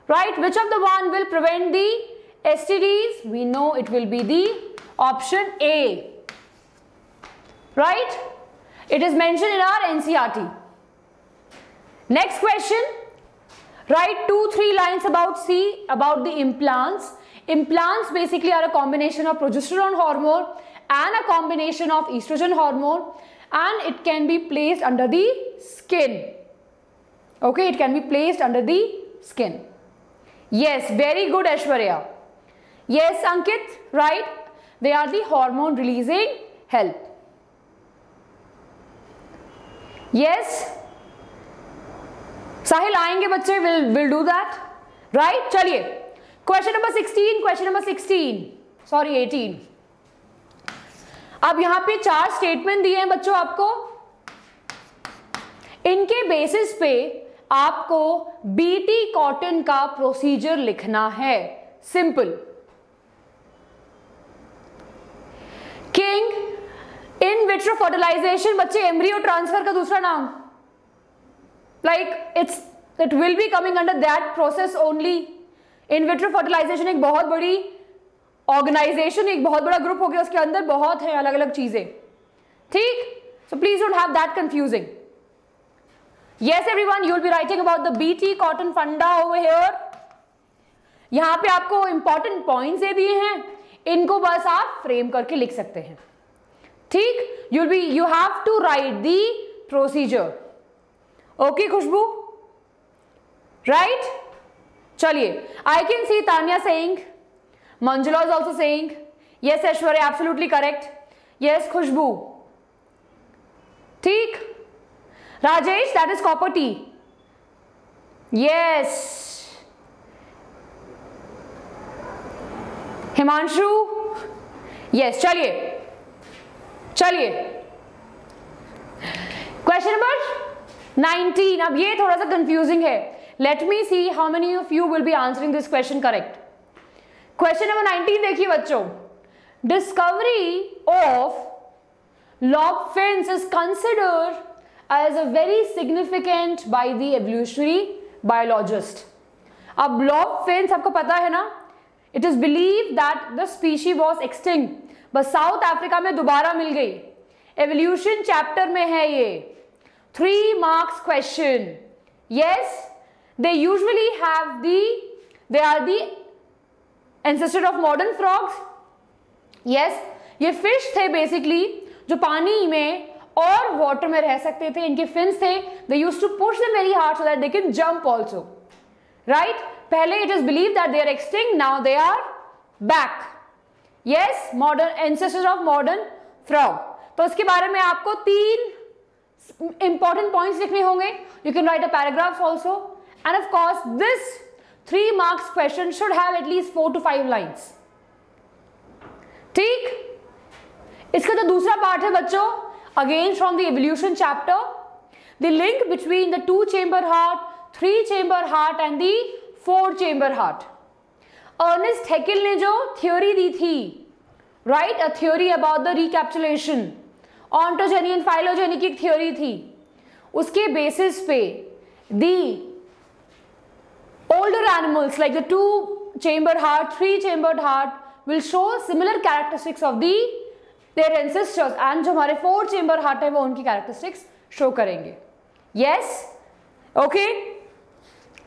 Right? Which of the one will prevent the STDs? We know it will be the option A. Right? It is mentioned in our NCERT. Next question. Write two, three lines about C, about the implants. Implants basically are a combination of progesterone hormone and a combination of estrogen hormone and it can be placed under the skin. Okay, it can be placed under the skin. Yes, very good Ashwarya. Yes, Ankit, right? They are the hormone releasing help. Yes. Sahil आएँगे बच्चे will will do that. Right? चलिए. Question number 16, question number 16. Sorry 18. अब यहाँ पे चार statement दिए हैं बच्चों आपको इनके बेसिस पे आपको बीटी कॉटन का प्रोसीजर लिखना है simple king in vitro fertilisation बच्चे एम्ब्रियो ट्रांसफ़र का दूसरा नाम like it's it will be coming under that process only in vitro fertilization एक बहुत बड़ी ऑर्गेनाइजेशन एक बहुत बड़ा ग्रुप हो गया, उसके अंदर बहुत है अलग अलग चीज़ें। ठीक? So please don't have that confusing yes, everyone you will be writing about the bt cotton funda over here. यहाँ पे आपको इंपॉर्टेंट पॉइंट्स दे दिए हैं। इनको बस आप फ्रेम करके लिख सकते हैं। ठीक? You be you have to write the procedure okay Khushboo? Right चलिए I can see Tania saying Manjula is also saying yes Aishwarya absolutely correct yes Khushboo. ठीक? Rajesh that is copper T. Yes. Himanshu. Yes, चलिए। चलिए। Question number 19 अब ये थोड़ा सा confusing है। Let me see how many of you will be answering this question correct question number 19 देखिए बच्चों। Discovery of lobe fins is considered as a very significant by the evolutionary biologist. अब blob fins आपको पता है ना? It is believe that the species was extinct बस South Africa में दोबारा मिल गई। एवोल्यूशन चैप्टर में है ये। Three marks question yes they usually have the they are the ancestor of modern frogs yes ये फ़िश थे बेसिकली जो पानी में और वाटर में रह सकते थे, इनके फिन्स थे. They use to push them very hard so that they can jump also right पहले it is believe that they are extinct now they are back yes modern ancestors of modern frog तो उसके बारे में आपको तीन important points लिखने होंगे. You can write a paragraphs also and of course this three marks question should have at least four to five lines ठीक? इसका जो दूसरा पार्ट है बच्चों. Again from the evolution chapter, the link between the two chamber heart, three chamber heart and the four chamber heart. Ernest Haeckel ने जो theory दी थी right a theory about the recapitulation ontogeny and phylogeny की theory थी। उसके basis पे the older animals, like the two chambered heart, three chambered heart, will show similar characteristics of the their ancestors and जो हमारे four chamber heart है, वो उनकी characteristics show करेंगे। यस ओके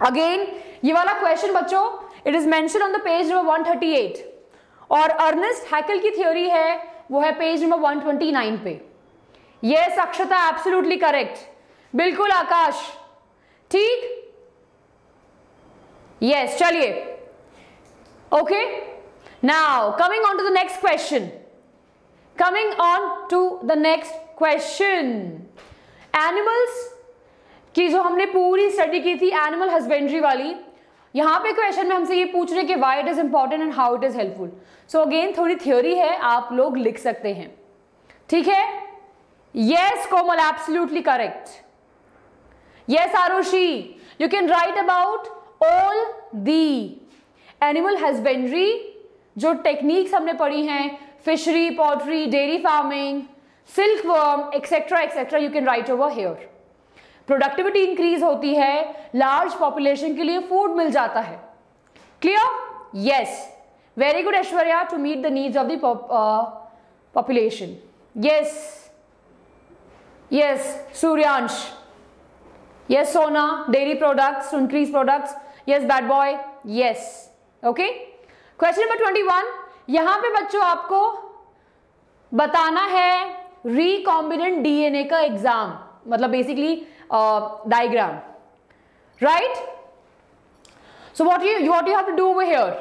अगेन ये वाला क्वेश्चन बच्चों it is mention on the page number 138 और अर्नेस्ट हैकल की थ्योरी है, वो है पेज नंबर 129 पे। यस अक्षता एब्सोल्युटली करेक्ट बिल्कुल आकाश ठीक यस चलिए okay now coming on to the next question coming on to the next question animals की जो हमने पूरी स्टडी की थी एनिमल हस्बेंड्री वाली, यहाँ पे क्वेश्चन में हमसे ये पूछ रहे कि why it is important and how it is helpful so again थोड़ी थ्योरी है, आप लोग लिख सकते हैं. ठीक है? Yes Komal absolutely correct Yes, Arushi, you can write about all the animal husbandry जो टेक्निक्स हमने पढ़ी हैं fishery poultry dairy farming silk worm etcetera etcetera you can write over here productivity increase होती है लार्ज पॉपुलेशन के लिए food मिल जाता है. Clear yes very good Aishwarya to meet the needs of the population yes yes Suryansh yes, sona, dairy products to increase products. Yes, bad boy. Yes. Question number 21 यहाँ पे बच्चों आपको बताना है रिकॉम्बिनेंट डीएनए का एग्ज़ाम मतलब basically diagram right so what you what you have to do here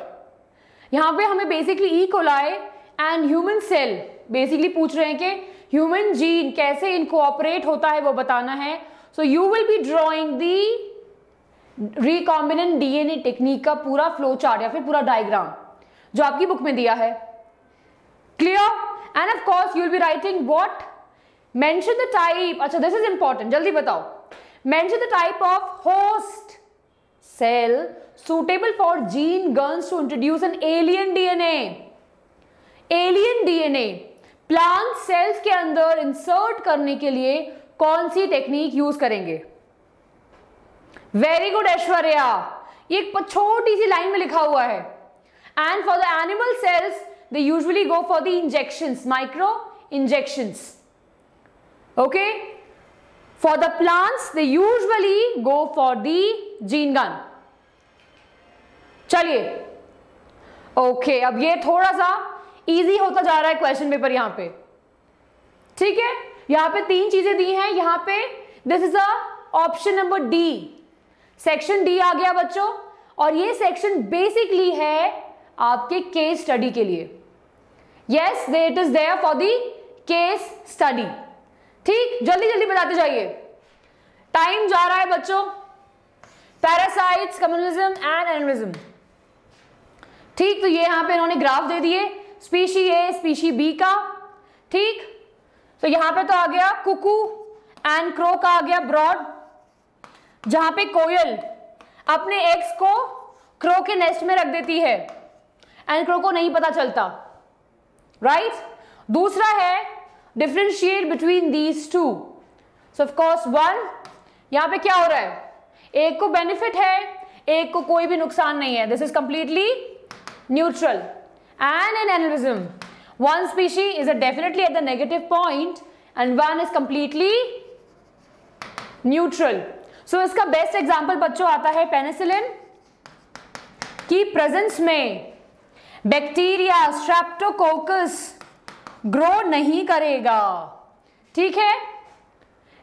यहाँ पे हमें basically E coli and human cell basically पूछ रहे हैं कि ह्यूमन जीन कैसे इनकोऑपरेट होता है वो बताना है। So you will be drawing the recombinant DNA technique का पूरा फ्लो चार्ट या फिर पूरा डायग्राम जो आपकी बुक में दिया है। Clear and of course you will be writing what mention the type अच्छा दिस इज़ इंपॉर्टेंट जल्दी बताओ। Mention the type of host cell suitable for gene guns to introduce an alien DNA alien DNA plant cells के अंदर insert करने के लिए कौन सी टेक्निक यूज़ करेंगे? वेरी गुड ऐश्वर्या ये छोटी सी लाइन में लिखा हुआ है। And for the animal cells they usually go for the injection micro injection okay for the plants they usually go for the gene gun चलिए। ओके अब ये थोड़ा सा इजी होता जा रहा है क्वेश्चन पेपर यहाँ पे। ठीक है? यहाँ पे तीन चीज़ें दी हैं। यहाँ पे this is a option number D section D आ गया बच्चों। और ये सेक्शन बेसिकली है आपके केस स्टडी के लिए। Yes they it is there for the case study ठीक? जल्दी जल्दी बताते जाइए। टाइम जा रहा है बच्चों। पैरासाइट्स कम्युनिज्म एंड एनिमिज्म ठीक? तो ये यहाँ पे इन्होंने ग्राफ दे दिए। स्पीशी ए, स्पीशी बी का, ठीक? तो यहाँ पे तो आ गया कुकू एंड क्रो का आ गया ब्रॉड जहाँ पे कोयल अपने एक्स को क्रो के नेस्ट में रख देती है एंड क्रो को नहीं पता चलता राइट right? दूसरा है differentiate between these two so of course one यहाँ पे क्या हो रहा है? एक को बेनिफिट है, एक को कोई भी नुकसान नहीं है. This is completely neutral and an amensalism One species is definitely at the negative point and one is completely neutral. So इसका बेस्ट एग्ज़ाम्पल बच्चों आता है पेनिसिलिन की प्रेजेंस में बैक्टीरिया स्ट्रेप्टोकोकस ग्रो नहीं करेगा ठीक है?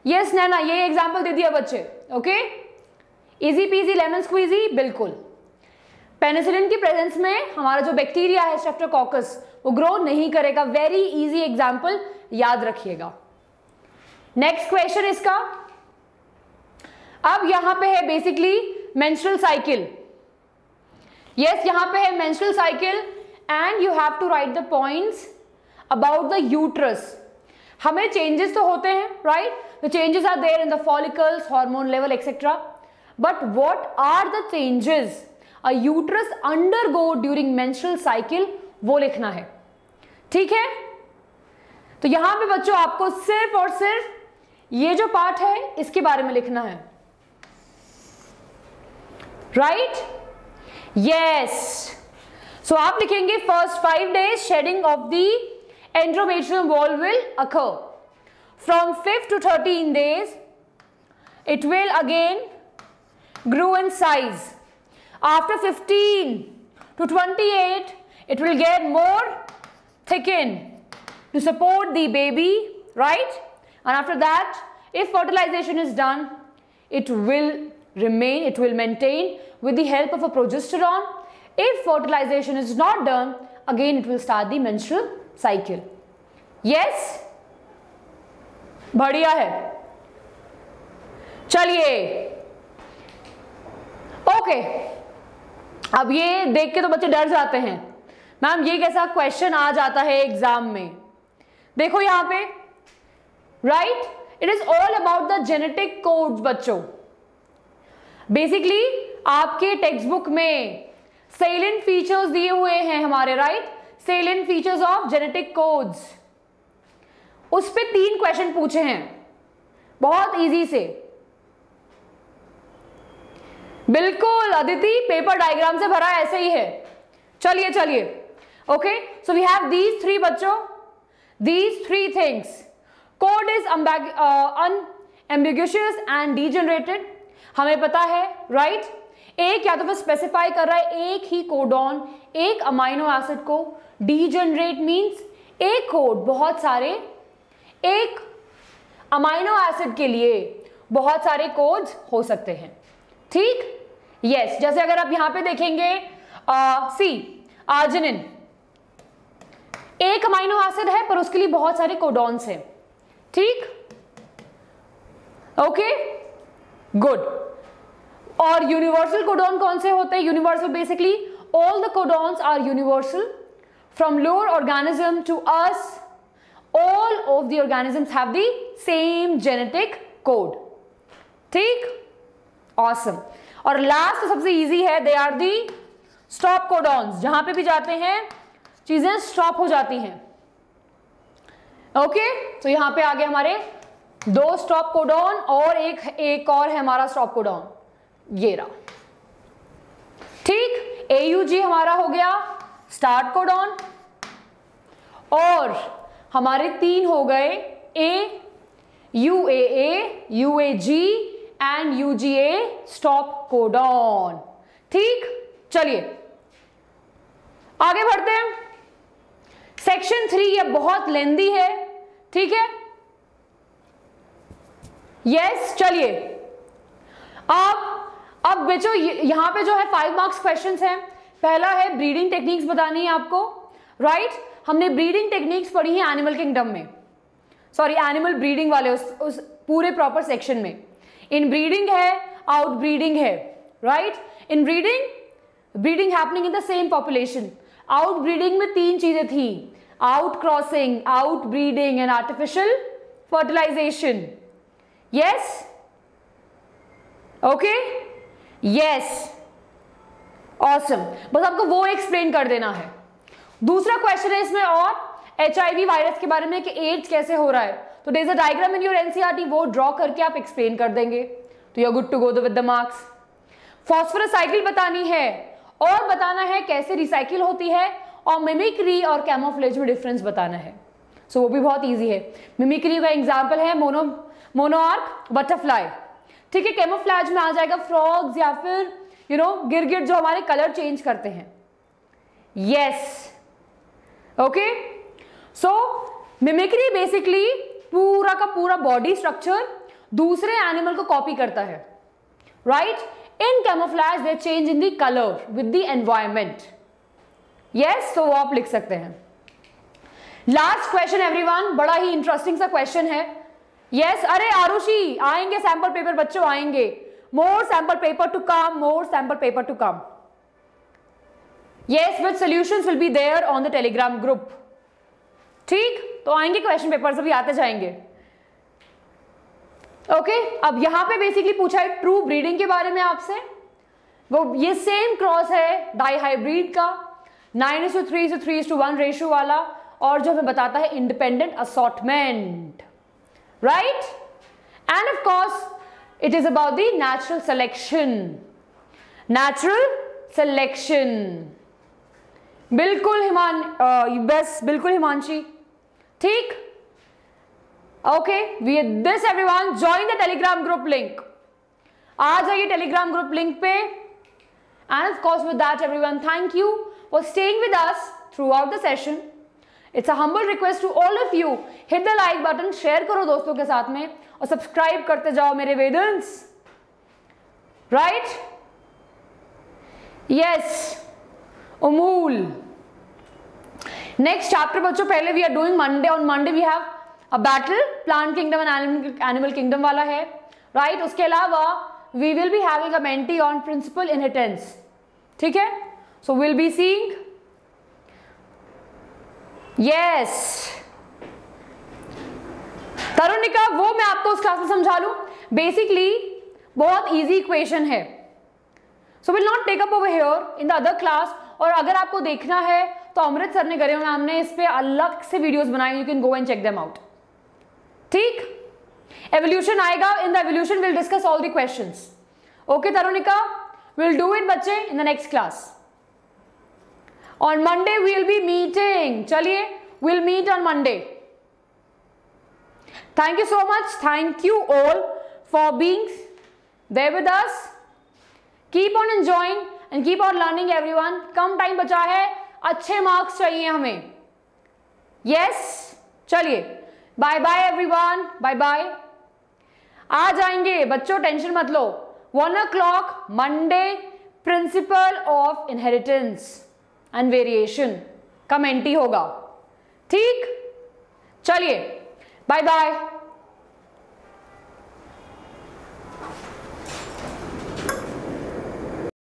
यस नैना ये एग्ज़ाम्पल दे दिया बच्चे okay easy peasy lemon squeezy बिल्कुल। पेनिसिलिन की प्रेजेंस में हमारा जो बैक्टीरिया है स्ट्रेप्टोकोकस वो ग्रो नहीं करेगा। वेरी इजी एग्ज़ाम्पल याद रखिएगा। नेक्स्ट क्वेश्चन इसका। अब यहाँ पे है बेसिकली मेंस्ट्रुअल साइकिल यस यहाँ पे है menstrual cycle and you have to write the points about the uterus हमें चेंजेस तो होते हैं right the changes are there in the follicles hormone level etcetera but what are the changes a uterus undergo during menstrual cycle वो लिखना है। ठीक है? तो यहाँ पे बच्चों, आपको सिर्फ़ और सिर्फ़ ये जो पार्ट है, इसके बारे में लिखना है। राइट यस सो आप लिखेंगे first five days shedding of the endometrium wall will occur from fifth to thirteen days it will again grew in size. After 15 to 28, it will get more thickened to support the baby, right? And after that, if fertilization is done, it will remain, it will maintain with the help of a progesterone. If fertilization is not done, again it will start the menstrual cycle. Yes? बढ़िया है चलिए okay अब ये देख के तो बच्चे डर जाते हैं। मैम, ये कैसा क्वेश्चन आ जाता है एग्ज़ाम में? देखो यहाँ पे right it is all about the genetic codes बच्चों। बेसिकली आपके टेक्स्ट बुक में सेलेंट फीचर्स दिए हुए हैं हमारे right salient features of genetic codes उस पर तीन क्वेश्चन पूछे हैं। बहुत इजी से। बिल्कुल अदिति पेपर डायग्राम से भरा ऐसे ही है। चलिए चलिए। Okay so we have these three बच्चों these three things code is unambiguous and degenerated हमें पता है राइट right? एक या तो फिर स्पेसिफाई कर रहा है, एक ही कोडॉन एक अमाइनो एसिड को। डी डीजनरेट मीन्स एक कोड बहुत सारे। एक अमाइनो एसिड के लिए बहुत सारे कोड्स हो सकते हैं। ठीक? Yes, जैसे अगर आप यहाँ पे देखेंगे सी आर्जिनिन एक अमाइनो एसिड है पर उसके लिए बहुत सारे कोडॉन्स हैं। ठीक? ओके गुड और यूनिवर्सल कोडॉन कौन से होते हैं? Universal basically all the codons are universal from lower organism to us all of the organisms have the same genetic code. ठीक? Awesome. और लास्ट सबसे इजी है they are the stop codons जहाँ पे भी जाते हैं, चीज़ें स्टॉप हो जाती हैं। ओके तो यहाँ पे आगे हमारे दो स्टॉप कोडॉन और एक एक और है हमारा स्टॉप कोडॉन ये रहा। ठीक? एयूजी हमारा हो गया स्टार्ट कोडॉन और हमारे तीन हो गए A U A A U A G and U G A stop codon ठीक? चलिए। आगे बढ़ते हैं। सेक्शन थ्री ये बहुत लेंदी है। ठीक है? यस चलिए। अब अब बेचो यहाँ पे जो है फाइव मार्क्स क्वेश्चंस हैं। पहला है ब्रीडिंग टेक्निक्स बतानी है आपको। Right right? हमने ब्रीडिंग टेक्निक्स पढ़ी है एनिमल किंगडम में। सॉरी एनिमल ब्रीडिंग वाले उस, उस पूरे प्रॉपर सेक्शन में। इन ब्रीडिंग है आउट ब्रीडिंग है right inbreeding breeding happening in the same population outbreeding में तीन चीज़ें थी. Outcrossing outbreeding and artificial fertilisation yes okay yes awesome बस आपको वो एक्सप्लेन कर देना है. दूसरा क्वेश्चन है इसमें और एचआईवी वायरस के बारे में कि एड्स कैसे हो रहा है. तो there's a diagram in your NCERT वो ड्रॉ करके आप एक्सप्लेन कर देंगे। तो you good to go with the marks phosphorus cycle बतानी है और बताना है कैसे रिसाइकिल होती है और मिमिक्री और कैमोफ्लेज में डिफरेंस बताना है। सो so, वो भी बहुत ईजी है। मिमिक्री का एग्ज़ाम्पल है मोनो मोनोआर्क बटरफ्लाई ठीक है कैमोफ्लैज में आ जाएगा फ्रॉग्स या फिर यू नो गिरगिट जो हमारे कलर चेंज करते हैं। Yes okay so mimicry basically पूरा का पूरा बॉडी स्ट्रक्चर दूसरे एनिमल को कॉपी करता है। Right in camouflage they change in the colour with the environment yes तो वो आप लिख सकते हैं। लास्ट क्वेश्चन एवरीवन बड़ा ही इंटरेस्टिंग सा क्वेश्चन है। यस yes, अरे आरुषि आएँगे सैंपल पेपर बच्चों आएँगे। More sample paper to come more sample paper to come yes which solutions will be there on the telegram group? ठीक? तो आएँगे क्वेश्चन पेपर अभी आते जाएँगे। ओके okay, अब यहाँ पे बेसिकली पूछा है ट्रू ब्रीडिंग के बारे में आपसे। वो ये सेम क्रॉस है डाई हाइब्रिड का। Nine two three two three two one ratio वाला। और जो हमें बताता है independent assortment right and of course it is about the natural selection natural selection बिल्कुल हिमान बस बिल्कुल हिमांशी। ठीक? Okay this everyone join the Telegram group link आ जाइए टेलीग्राम ग्रुप लिंक पे. And of course with that everyone thank you for staying with us throughout the session it's a humble request to all of you hit the like button share करो दोस्तों के साथ में, और subscribe करते जाओ मेरे वेदन्स right yes Amul next chapter बच्चों, पहले we are doing Monday on Monday we have a battle plant kingdom and animal kingdom वाला है. Right right? उसके अलावा we will be having a Menti on principle inheritance ठीक है? So will be seeing yes Tarunika वो मैं आपको उस क्लास में समझा लू. बेसिकली बहुत इजी इक्वेशन है. So will not take up over here in the other class और अगर आपको देखना है तो अमृत सर ने करे हुए हमने इस पर अलग से वीडियोस बनाए you can go and check them out ठीक? एवोल्यूशन आएगा। In the evolution will discuss all the questions okay Tarunika will do it बच्चे in the next class on Monday will be meeting चलिए will meet on Monday thank you so much thank you all for being there with us keep on enjoying and keep on learning everyone कम time बचा है। अच्छे marks चाहिए हमें। Yes चलिए। Bye bye everyone bye bye आ जाएँगे। बच्चों tension मत लो। One o'clock Monday principle of inheritance and variation का मेंटी होगा। ठीक? चलिए। Bye bye